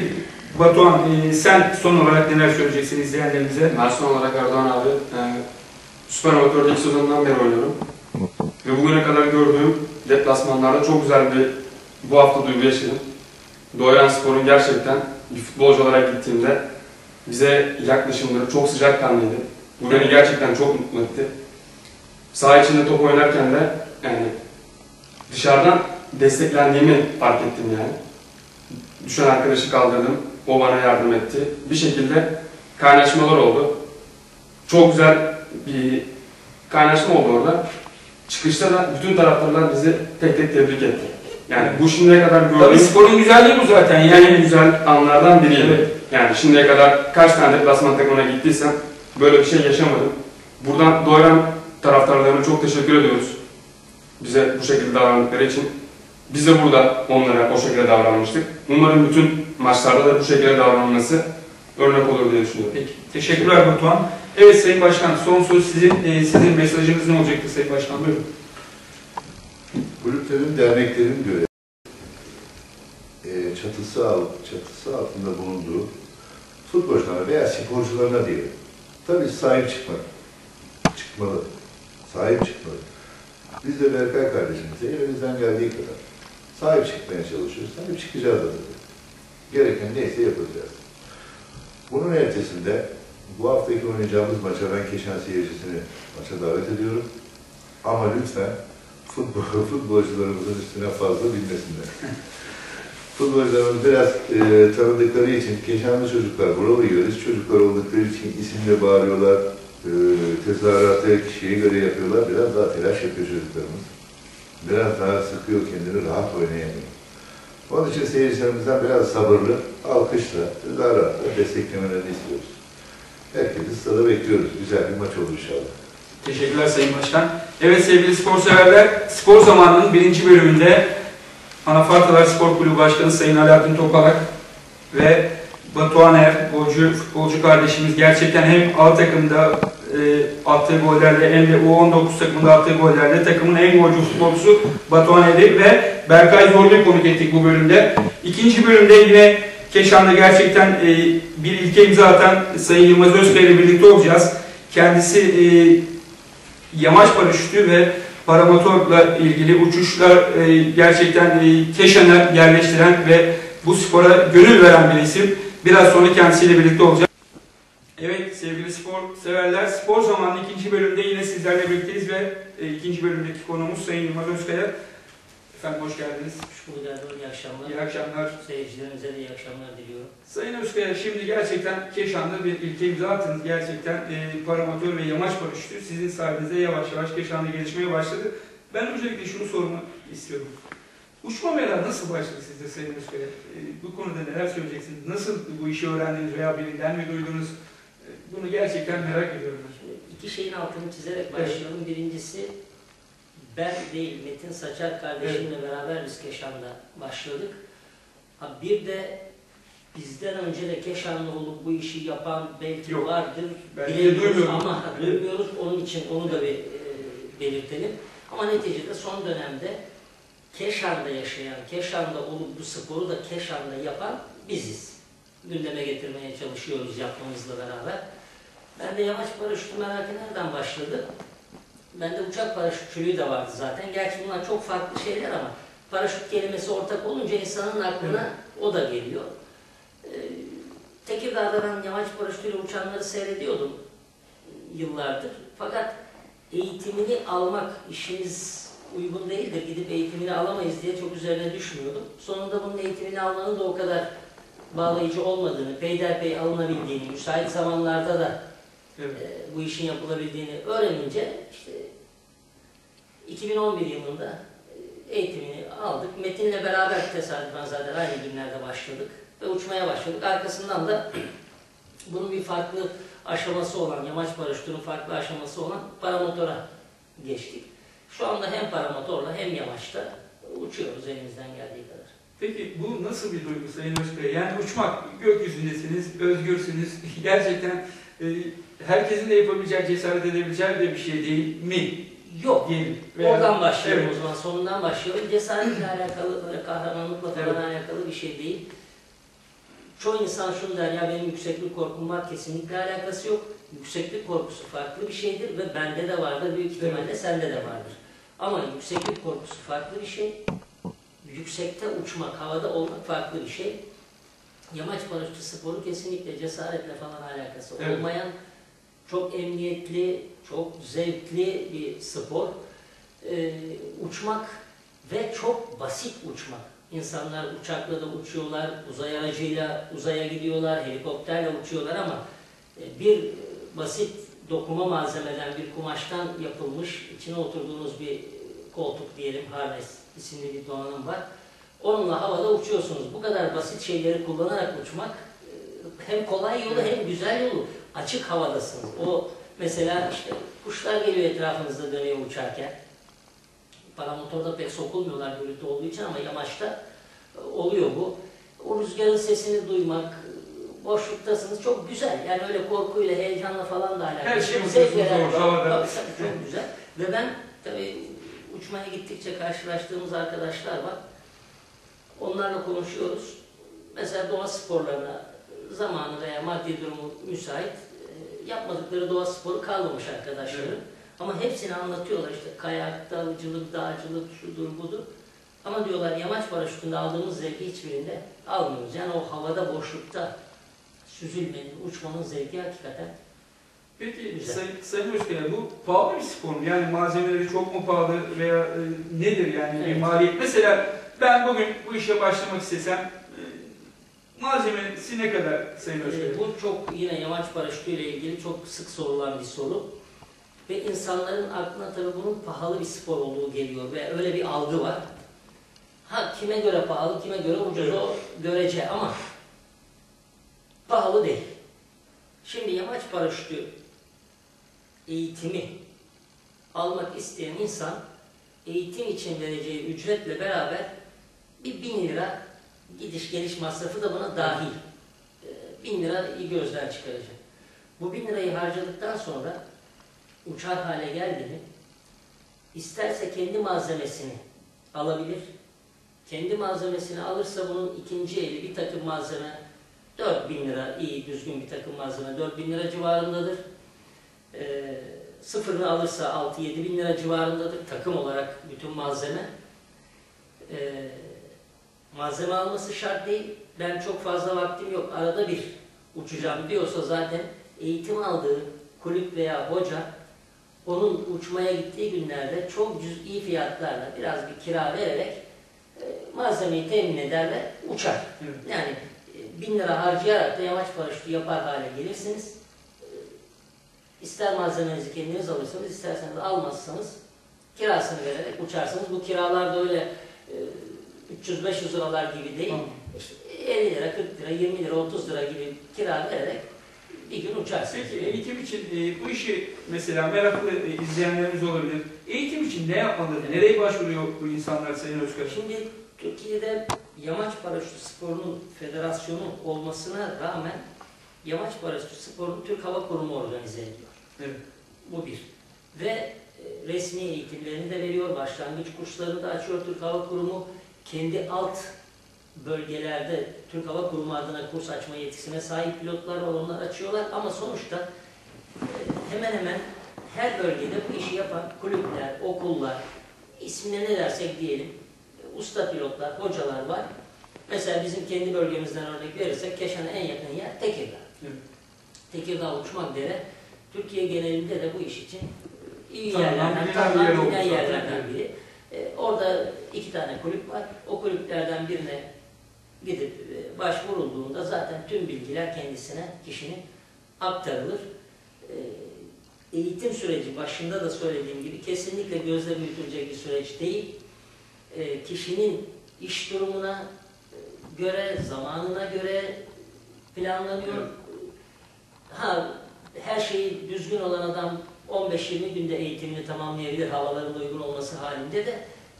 Batuhan e, sen son olarak neler söyleyeceksin izleyenlerimize? Ben son olarak Erdoğan abi, e, Süper Amatör'de ilk sezonundan beri oynuyorum. Ve bugüne kadar gördüğüm deplasmanlarda çok güzel bir bu hafta duygu yaşadım. Doyran Spor'un gerçekten bir futbolcu olarak gittiğimde bize yaklaşımları çok sıcakkanlıydı. Bu beni gerçekten çok mutlu etti. Saha içinde top oynarken de yani dışarıdan desteklendiğimi fark ettim yani. Düşen arkadaşı kaldırdım, o bana yardım etti. Bir şekilde kaynaşmalar oldu. Çok güzel bir kaynaşma oldu orada. Çıkışta da bütün taraftarlar bizi tek tek tebrik etti. Yani bu şimdiye kadar Tabii gördüğüm sporun güzelliği bu zaten en yani. güzel anlardan biriydi. Evet. Yani şimdiye kadar kaç tane deplasman takımına gittiysem böyle bir şey yaşamadım. Buradan Doyran taraftarlarına çok teşekkür ediyoruz. Bize bu şekilde davrandıkları için. Biz de burada onlara o şekilde davranmıştık. Umarım bütün maçlarda da bu şekilde davranılması örnek olur diye düşünüyorum. Peki, teşekkürler Batuhan. Evet Sayın Başkan, son söz sizin. Ee, sizin mesajınız ne olacaktı Sayın Başkan? Buyurun. Kulüplerin, derneklerin görevi e, çatısı, alt, çatısı altında bulunduğu futbolcularına veya sporcularına diyelim. Tabii sahip çıkmak. Çıkmalı. Sahip çıkmalı. Biz de Berkay kardeşimize elimizden geldiği kadar sahip çıkmaya çalışıyoruz. Sahip çıkacağız da tabii. Gereken neyse yapacağız. Bunun ertesinde bu haftaki oynayacağımız maça ben Keşan seyircisini maça davet ediyorum. Ama lütfen futbol, futbolcularımızın üstüne fazla binmesinler. Futbolcularımız biraz e, tanıdıkları için Keşanlı çocuklar, buralı yöresi çocuklar oldukları için isimle bağırıyorlar, e, tezahüratı kişiye göre yapıyorlar, biraz daha telaş yapıyor çocuklarımız. Biraz daha sıkıyor kendini, rahat oynayamıyor. Onun için seyircilerimizden biraz sabırlı, alkışla, tezahüratla desteklemelerini istiyoruz. Herkesi stada bekliyoruz. Güzel bir maç olur inşallah. Teşekkürler Sayın Başkan. Evet sevgili spor severler, spor zamanının birinci bölümünde Anafartalar Spor Kulübü Başkanı Sayın Alaaddin Topalak ve Batuhan Er, golcü, futbolcu kardeşimiz gerçekten hem A takımda e, attığı gollerle hem de U19 takımında attığı gollerle takımın en golcü futbolcusu Batuhan ve Berkay Zorlu'yu konuk ettik bu bölümde. İkinci bölümde yine Keşan'da gerçekten e, bir ilke imza atan Sayın Yılmaz Özkaya ile birlikte olacağız. Kendisi e, yamaç paraşütü ve paramotorla ilgili uçuşlar e, gerçekten e, Keşan'a yerleştiren ve bu spora gönül veren bir isim. Biraz sonra kendisiyle birlikte olacağız. Evet sevgili spor severler, spor zamanı ikinci bölümde yine sizlerle birlikteyiz ve e, ikinci bölümdeki konuğumuz Sayın Yılmaz Özkaya. Efendim hoş geldiniz. Hoş bulduk Erdoğan, iyi akşamlar. İyi akşamlar. Seyircilerimize de iyi akşamlar diliyorum. Sayın Özkaya şimdi gerçekten Keşan'da bir ilke imza attınız. Gerçekten e, paramotor ve yamaç paraşütü sizin sayenizde yavaş yavaş Keşan'da gelişmeye başladı. Ben öncelikle şunu sormak istiyorum. Uçma merakı nasıl başladı sizde Sayın Özkaya? E, bu konuda neler söyleyeceksiniz? Nasıl bu işi öğrendiniz veya birinden mi duydunuz? E, bunu gerçekten merak ediyorum. Şimdi iki şeyin altını çizerek başlayalım. Birincisi ben değil Metin Saçar kardeşimle beraber biz Keşan'da başladık. Ha bir de bizden önce de Keşanlı olup bu işi yapan belki Yok. vardır. De bilemiyoruz duymuyorum. Ama duymuyoruz. Onun için onu da bir e, belirtelim. Ama neticede son dönemde Keşan'da yaşayan, Keşan'da olup bu sporu da Keşan'da yapan biziz. Gündeme getirmeye çalışıyoruz yapmamızla beraber. Ben de yamaç paraşütü merakı nereden başladı? Bende uçak paraşütçülüğü de vardı zaten. Gerçi bunlar çok farklı şeyler ama paraşüt kelimesi ortak olunca insanın aklına o da geliyor. Ee, Tekirdağ'da ben yamaç paraşütüyle uçanları seyrediyordum yıllardır. Fakat eğitimini almak işimiz uygun değildir. Gidip eğitimini alamayız diye çok üzerine düşmüyordum. Sonunda bunun eğitimini almanın da o kadar bağlayıcı olmadığını, peyderpey alınabildiğini, müsait zamanlarda da Evet. e, bu işin yapılabildiğini öğrenince işte 2011 yılında e, eğitimini aldık. Metin'le beraber tesadüfen zaten aynı günlerde başladık ve uçmaya başladık. Arkasından da bunun bir farklı aşaması olan, yamaç paraşütünün farklı aşaması olan paramotora geçtik. Şu anda hem paramotorla hem yamaçta uçuyoruz elimizden geldiği kadar. Peki bu nasıl bir duygu Sayın Özkaya? Yani uçmak, gökyüzündesiniz, özgürsünüz. Gerçekten e, herkesin de yapabileceği, cesaret edebileceği de bir şey değil mi? Yok. Diyelim. Veya- Oradan başlayalım Evet. o zaman, sonundan başlayalım. Cesaretle alakalı, böyle kahramanlıkla falan Evet. alakalı bir şey değil. Çoğu insan şunu der, ya benim yükseklik korkum var, kesinlikle alakası yok. Yükseklik korkusu farklı bir şeydir ve bende de vardır, büyük ihtimalle sende de vardır. Ama yükseklik korkusu farklı bir şey. Yüksekte uçmak, havada olmak farklı bir şey. Yamaç paraşütü sporu kesinlikle cesaretle falan alakası Evet. olmayan, çok emniyetli, çok zevkli bir spor. Ee, uçmak ve çok basit uçmak. İnsanlar uçakla da uçuyorlar, uzay aracıyla uzaya gidiyorlar, helikopterle uçuyorlar ama e, bir basit dokuma malzemeden, bir kumaştan yapılmış, içine oturduğunuz bir koltuk diyelim, harness isimli bir donanım var. Onunla havada uçuyorsunuz. Bu kadar basit şeyleri kullanarak uçmak e, hem kolay yolu hem güzel yolu. Açık havadasınız. O mesela işte kuşlar geliyor etrafınızda dönüyor uçarken. Paramotorda pek sokulmuyorlar gürültü olduğu için ama yamaçta e, oluyor bu. O rüzgarın sesini duymak, boşluktasınız. Çok güzel. Yani öyle korkuyla, heyecanla falan da alakalı. Her şey orada, çok güzel. Ve ben tabii uçmaya gittikçe karşılaştığımız arkadaşlar var. Onlarla konuşuyoruz. Mesela doğa sporlarına zamanı veya maddi durumu müsait e, yapmadıkları doğa sporu kalmamış arkadaşların. Evet. Ama hepsini anlatıyorlar işte kayak, dalıcılık, dağcılık, şudur budur. Ama diyorlar yamaç paraşütünde aldığımız zevki hiçbirinde almıyoruz. Yani o havada boşlukta süzülmenin, uçmanın zevki hakikaten Peki Güzel. Sayın Özkaya bu pahalı bir spor mu? Yani malzemeleri çok mu pahalı veya e, nedir yani bir Evet. maliyet? Mesela ben bugün bu işe başlamak istesem e, malzemesi ne kadar Sayın? Ee, Bu çok yine yamaç paraşütüyle ilgili çok sık sorulan bir soru. Ve insanların aklına tabii bunun pahalı bir spor olduğu geliyor ve öyle bir algı var. Ha kime göre pahalı, kime göre ucuz Evet. o görece ama pahalı değil. Şimdi yamaç paraşütü eğitimi almak isteyen insan eğitim için vereceği ücretle beraber bir bin lira gidiş geliş masrafı da buna dahil. Ee, bin lira gözden çıkaracak. Bu bin lirayı harcadıktan sonra uçar hale geldi mi isterse kendi malzemesini alabilir. Kendi malzemesini alırsa bunun ikinci eli bir takım malzeme 4000 lira iyi düzgün bir takım malzeme 4000 lira civarındadır. Ee, sıfırını alırsa 6-7 bin lira civarındadır takım olarak bütün malzeme. Ee, malzeme alması şart değil. Ben çok fazla vaktim yok. Arada bir uçacağım diyorsa zaten eğitim aldığı kulüp veya hoca onun uçmaya gittiği günlerde çok cüz'i fiyatlarla biraz bir kira vererek e, malzemeyi temin eder ve uçar. Evet. Yani e, bin lira harcayarak da yamaç paraşütü yapar hale gelirsiniz. E, İster malzemenizi kendiniz alırsanız, isterseniz almazsanız kirasını vererek uçarsınız. Bu kiralar da öyle e, 300-500 liralar gibi değil. Tamam. İşte 50 lira, 40 lira, 20 lira, 30 lira gibi kira vererek bir gün uçarsınız. Peki eğitim için e, bu işi mesela meraklı e, izleyenlerimiz olabilir. Eğitim için ne yapmalı? Nereye başvuruyor bu insanlar Sayın Özkaya? Şimdi Türkiye'de yamaç paraşütü sporunun federasyonu olmasına rağmen yamaç paraşütü sporunu Türk Hava Kurumu organize ediyor. Evet. Bu bir. Ve e, resmi eğitimlerini de veriyor, başlangıç kurslarını da açıyor Türk Hava Kurumu. Kendi alt bölgelerde Türk Hava Kurumu adına kurs açma yetkisine sahip pilotlar var, onlar açıyorlar. Ama sonuçta e, hemen hemen her bölgede bu işi yapan kulüpler, okullar, ismine ne dersek diyelim, usta pilotlar, hocalar var. Mesela bizim kendi bölgemizden örnek verirsek Keşan'a en yakın yer Tekirdağ. Evet. Tekirdağ uçmak dere Türkiye genelinde de bu iş için iyi Tanınan, yerlerden, tanınan yer bilinen yerlerden biri. E, orada iki tane kulüp var. O kulüplerden birine gidip e, başvurulduğunda zaten tüm bilgiler kendisine, kişinin aktarılır. E, eğitim süreci başında da söylediğim gibi kesinlikle gözle büyütülecek bir süreç değil. E, kişinin iş durumuna e, göre, zamanına göre planlanıyor. Ha, her şeyi düzgün olan adam 15-20 günde eğitimini tamamlayabilir havaların uygun olması halinde de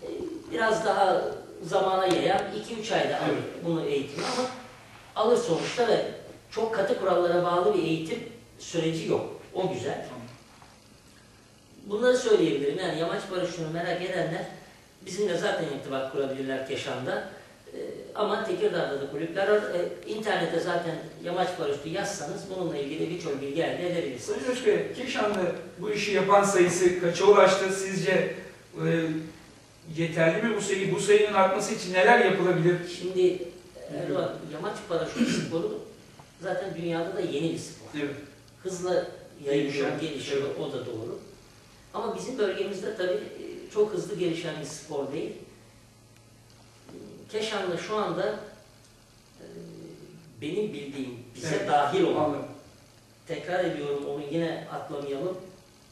e, biraz daha zamana yayan 2-3 ayda alır bunu eğitimi ama alır sonuçta ve çok katı kurallara bağlı bir eğitim süreci yok. O güzel. Bunları söyleyebilirim. Yani yamaç paraşütünü merak edenler bizimle zaten irtibat kurabilirler Keşan'da. Ee, ama Tekirdağ'da da kulüpler var. İnternete zaten yamaç paraşütü yazsanız bununla ilgili birçok bilgi elde edebilirsiniz. Sayın Özkaya, Keşan'da bu işi yapan sayısı kaça ulaştı? Sizce e, yeterli mi bu sayı? Bu sayının artması için neler yapılabilir? Şimdi Erdoğan, yamaç paraşütü sporu zaten dünyada da yeni bir spor. Evet. Hızla yayılıyor, gelişiyor, evet. o da doğru. Ama bizim bölgemizde tabii e, çok hızlı gelişen bir spor değil. Keşan'da şu anda e, benim bildiğim, bize Evet. dahil olan, Anladım. tekrar ediyorum onu yine atlamayalım,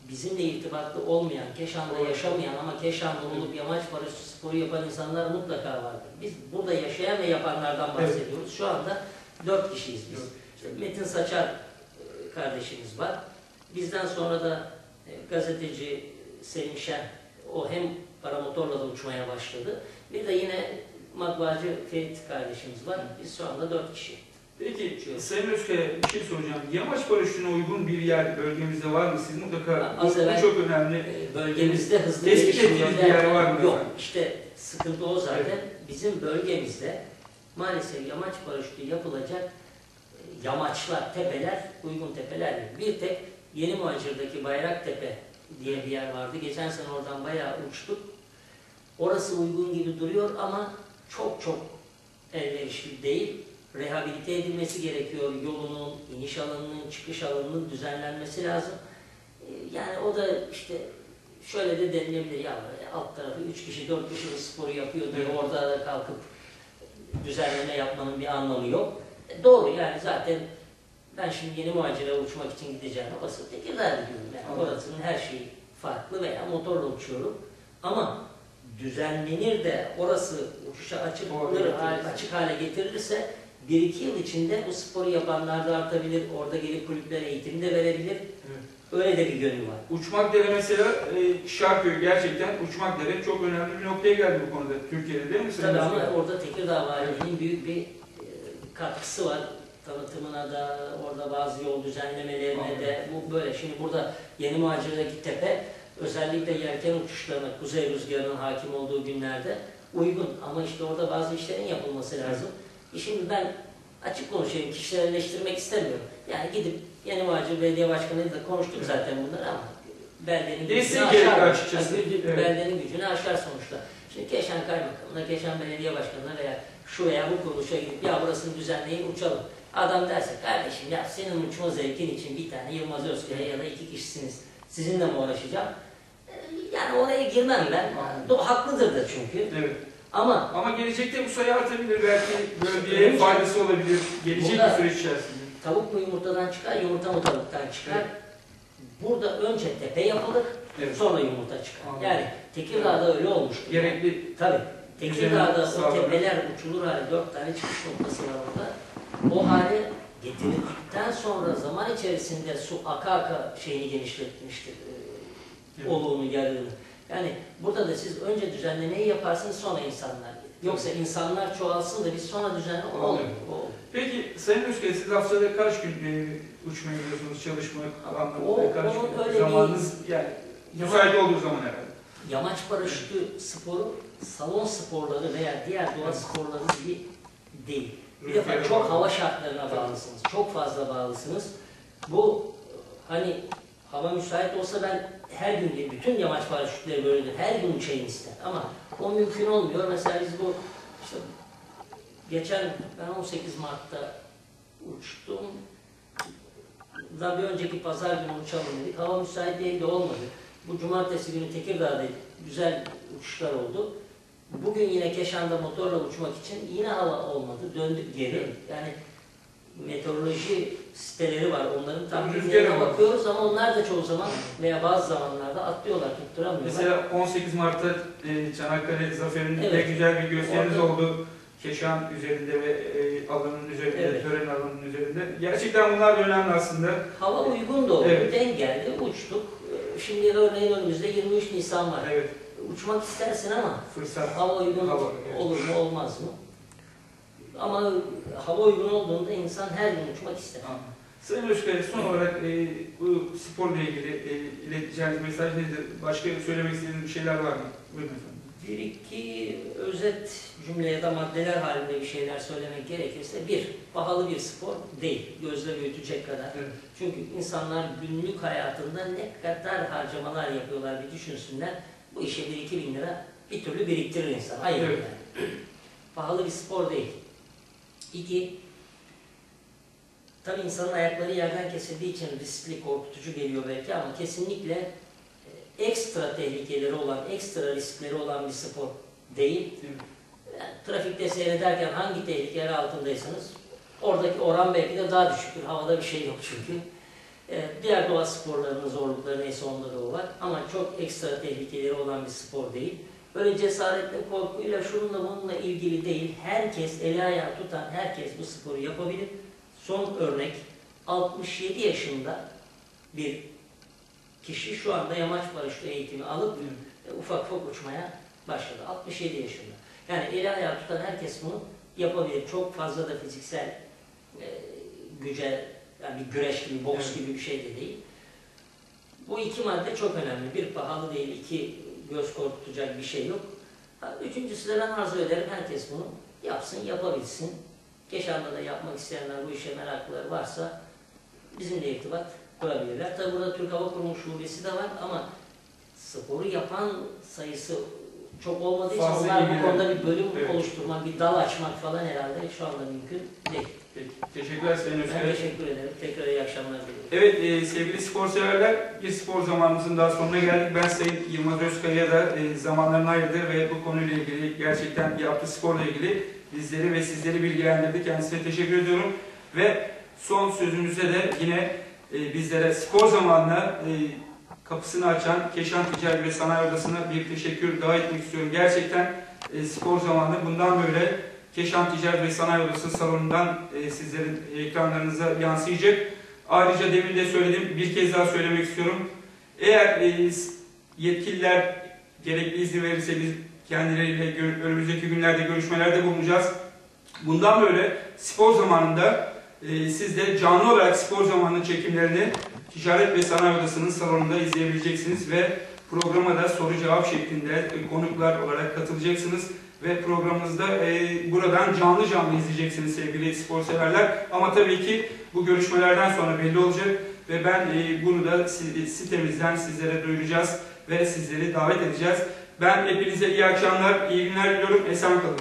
bizimle irtibatlı olmayan, Keşan'da Doğru. yaşamayan ama Keşan'da olup yamaç paraşütü sporu yapan insanlar mutlaka vardır. Biz burada yaşayan ve yapanlardan Evet. bahsediyoruz. Şu anda dört kişiyiz biz. İşte Metin Saçar e, kardeşimiz var. Bizden sonra da e, gazeteci Selim Şen, o hem paramotorla da uçmaya başladı. Bir de yine matbaacı Ferit kardeşimiz var. Biz şu anda dört kişi. Peki Sayın Özkaya bir şey soracağım. Yamaç paraşütüne uygun bir yer bölgemizde var mı? Siz mutlaka bu, bu çok önemli. Ee, Bölgemizde hızlı Tespit ettiğiniz bir yer var mı Yok. efendim? İşte sıkıntı o zaten. Bizim bölgemizde maalesef yamaç paraşütü yapılacak e, yamaçlar, tepeler, uygun tepeler. Bir tek Yeni Muhacir'deki Bayraktepe diye bir yer vardı. Geçen sene oradan bayağı uçtuk. Orası uygun gibi duruyor ama çok çok elverişli değil. Rehabilite edilmesi gerekiyor. Yolunun, iniş alanının, çıkış alanının düzenlenmesi lazım. Ee, Yani o da işte şöyle de denilebilir ya alt tarafı 3 kişi 4 kişi sporu yapıyor diye Evet. orada da kalkıp düzenleme yapmanın bir anlamı yok. E, doğru yani zaten ben şimdi yeni muhacire uçmak için gideceğim orası Tekirdağ gidiyorum yani Anladım. orasının her şeyi farklı veya motorla uçuyorum ama düzenlenir de orası uçuşa açık, getirirse. açık hale getirilirse bir iki yıl içinde bu sporu yapanlar da artabilir, orada gelip kulüpler eğitim de verebilir. Öyle de bir yönü var. Uçmak dere mesela e, Şarköy gerçekten uçmak dere çok önemli bir noktaya geldi bu konuda Türkiye'de değil mi Tabii ama orada Tekirdağ Valiliği'nin büyük bir e, katkısı var. Tanıtımına da, orada bazı yol düzenlemelerine de, bu böyle. Şimdi burada Yeni Muhacir'deki tepe, özellikle yelken uçuşlarına, kuzey rüzgarının hakim olduğu günlerde uygun. Ama işte orada bazı işlerin yapılması lazım. E Şimdi ben açık konuşayım, kişiselleştirmek istemiyorum. Yani gidip Yeni Muhacir Belediye Başkanı'yla da konuştuk zaten bunları ama beldenin gücünü aşar. açıkçası. Evet. Beldenin gücünü aşar sonuçta. Şimdi Keşan Kaymakamı'na, Keşan Belediye Başkanı'na veya şu veya bu kuruluşa gidip ya burasını düzenleyin uçalım. Adam derse kardeşim ya senin uçma zevkin için bir tane Yılmaz Özkaya ya da iki kişisiniz. Sizinle mi uğraşacağım? Yani oraya girmem ben. Do- Haklıdır da çünkü. Evet. Ama Ama gelecekte bu sayı artabilir belki bölgeye faydası olabilir. Gelecek bir süreç içerisinde. tavuk mu yumurtadan çıkar, yumurta mı tavuktan çıkar? Burada önce tepe yapılır, Evet. sonra yumurta çıkar. Anladım. Yani Tekirdağ'da öyle olmuştu. Gerekli Tabii. Tekirdağ'da o tepeler uçulur hale dört tane çıkış noktası var orada. O hale getirildikten sonra zaman içerisinde su aka aka şeyini genişletmiştir. e. Oluğunu, yarığını. Yani burada da siz önce düzenlemeyi yaparsınız sonra insanlar. Yoksa insanlar çoğalsın da biz sonra düzenle olmuyor. Peki Sayın Özkaya siz haftada kaç gün e, uçmaya gidiyorsunuz çalışma anlamında? O- kaç gün? öyle bir- Zamanınız yani müsait olduğu zaman herhalde. Yamaç paraşütü sporu salon sporları veya diğer doğa sporları gibi değil. Bir defa çok hava şartlarına bağlısınız. Çok fazla bağlısınız. Bu hani hava müsait olsa ben her gün bütün yamaç paraşütleri böyledir. Her gün uçayım ister. Ama o mümkün olmuyor. Mesela biz bu işte geçen ben 18 Mart'ta uçtum. Daha bir önceki pazar günü uçalım dedik. Hava müsait değildi olmadı. Bu cumartesi günü Tekirdağ'da güzel uçuşlar oldu. Bugün yine Keşan'da motorla uçmak için yine hava olmadı. Döndük geri. Yani meteoroloji siteleri var. Onların hava. bakıyoruz ama onlar da çoğu zaman veya bazı zamanlarda atlıyorlar, tutturamıyorlar. Mesela 18 Mart'ta e, Çanakkale Zaferi'nde Evet. güzel bir gösteriniz Orada- oldu. Keşan üzerinde ve e, alanın üzerinde, Evet. tören alanının üzerinde. Gerçekten bunlar da önemli aslında. Hava uygun da oldu. Evet. Denk geldi, uçtuk. Ee, Şimdi örneğin önümüzde 23 Nisan var. Evet, Uçmak istersin ama fırsat. hava uygun Hava, evet. olur mu olmaz mı? Ama hava uygun olduğunda insan her gün uçmak ister. Anladım. Sayın Özkaya son olarak e, bu sporla ilgili e, ileteceğiniz mesaj nedir? Başka söylemek istediğiniz bir şeyler var mı? Buyurun efendim. Bir iki özet cümle ya da maddeler halinde bir şeyler söylemek gerekirse bir, pahalı bir spor değil, gözle büyütecek kadar. Evet. Çünkü insanlar günlük hayatında ne kadar harcamalar yapıyorlar bir düşünsünler. Bu işe bir iki bin lira bir türlü biriktirir insan. Hayır Evet. yani. Pahalı bir spor değil. İki, tabii insanın ayakları yerden kesildiği için riskli, korkutucu geliyor belki ama kesinlikle e, ekstra tehlikeleri olan, ekstra riskleri olan bir spor değil. Evet. Yani trafikte seyrederken hangi tehlikeler altındaysanız oradaki oran belki de daha düşüktür. Havada bir şey yok çünkü. Ee, diğer doğa sporlarının zorlukları neyse onda da o var. Ama çok ekstra tehlikeleri olan bir spor değil. Böyle cesaretle, korkuyla, şununla bununla ilgili değil. Herkes, eli ayağı tutan herkes bu sporu yapabilir. Son örnek 67 yaşında bir kişi şu anda yamaç paraşütü eğitimi alıp e, ufak ufak uçmaya başladı. 67 yaşında. Yani eli ayağı tutan herkes bunu yapabilir. Çok fazla da fiziksel e, güce, yani güreş gibi, boks Evet. gibi bir şey de değil. Bu iki madde çok önemli. Bir pahalı değil, iki göz korkutacak bir şey yok. Üçüncüsü de ben arzu ederim herkes bunu yapsın, yapabilsin. Keşan'da da yapmak isteyenler, bu işe meraklıları varsa bizimle irtibat kurabilirler. Tabi burada Türk Hava Kurumu şubesi de var ama sporu yapan sayısı çok olmadığı için onlar bu konuda bir bölüm Evet. oluşturmak, bir dal açmak falan herhalde şu anda mümkün değil. Peki. Teşekkürler Sayın Ben Özkaya. teşekkür ederim. Tekrar iyi akşamlar diliyorum. Evet e, sevgili spor severler bir spor zamanımızın daha sonuna geldik. Ben Sayın Yılmaz Özkaya'ya da e, zamanlarını ayırdı ve bu konuyla ilgili gerçekten yaptığı sporla ilgili bizleri ve sizleri bilgilendirdi. Kendisine teşekkür ediyorum. Ve son sözümüzde de yine e, bizlere spor zamanına e, kapısını açan Keşan Ticari ve Sanayi Odası'na bir teşekkür daha etmek istiyorum. Gerçekten e, spor zamanı bundan böyle Keşan Ticaret ve Sanayi Odası salonundan e, sizlerin ekranlarınıza yansıyacak. Ayrıca demin de söyledim, bir kez daha söylemek istiyorum. Eğer e, yetkililer gerekli izni verirse biz kendileriyle önümüzdeki günlerde görüşmelerde bulunacağız. Bundan böyle spor zamanında e, siz de canlı olarak spor zamanı çekimlerini Ticaret ve Sanayi Odası'nın salonunda izleyebileceksiniz ve programa da soru cevap şeklinde e, konuklar olarak katılacaksınız ve programımızda e, buradan canlı canlı izleyeceksiniz sevgili spor severler. Ama tabii ki bu görüşmelerden sonra belli olacak ve ben e, bunu da si- sitemizden sizlere duyuracağız ve sizleri davet edeceğiz. Ben hepinize iyi akşamlar, iyi günler diliyorum. Esen kalın.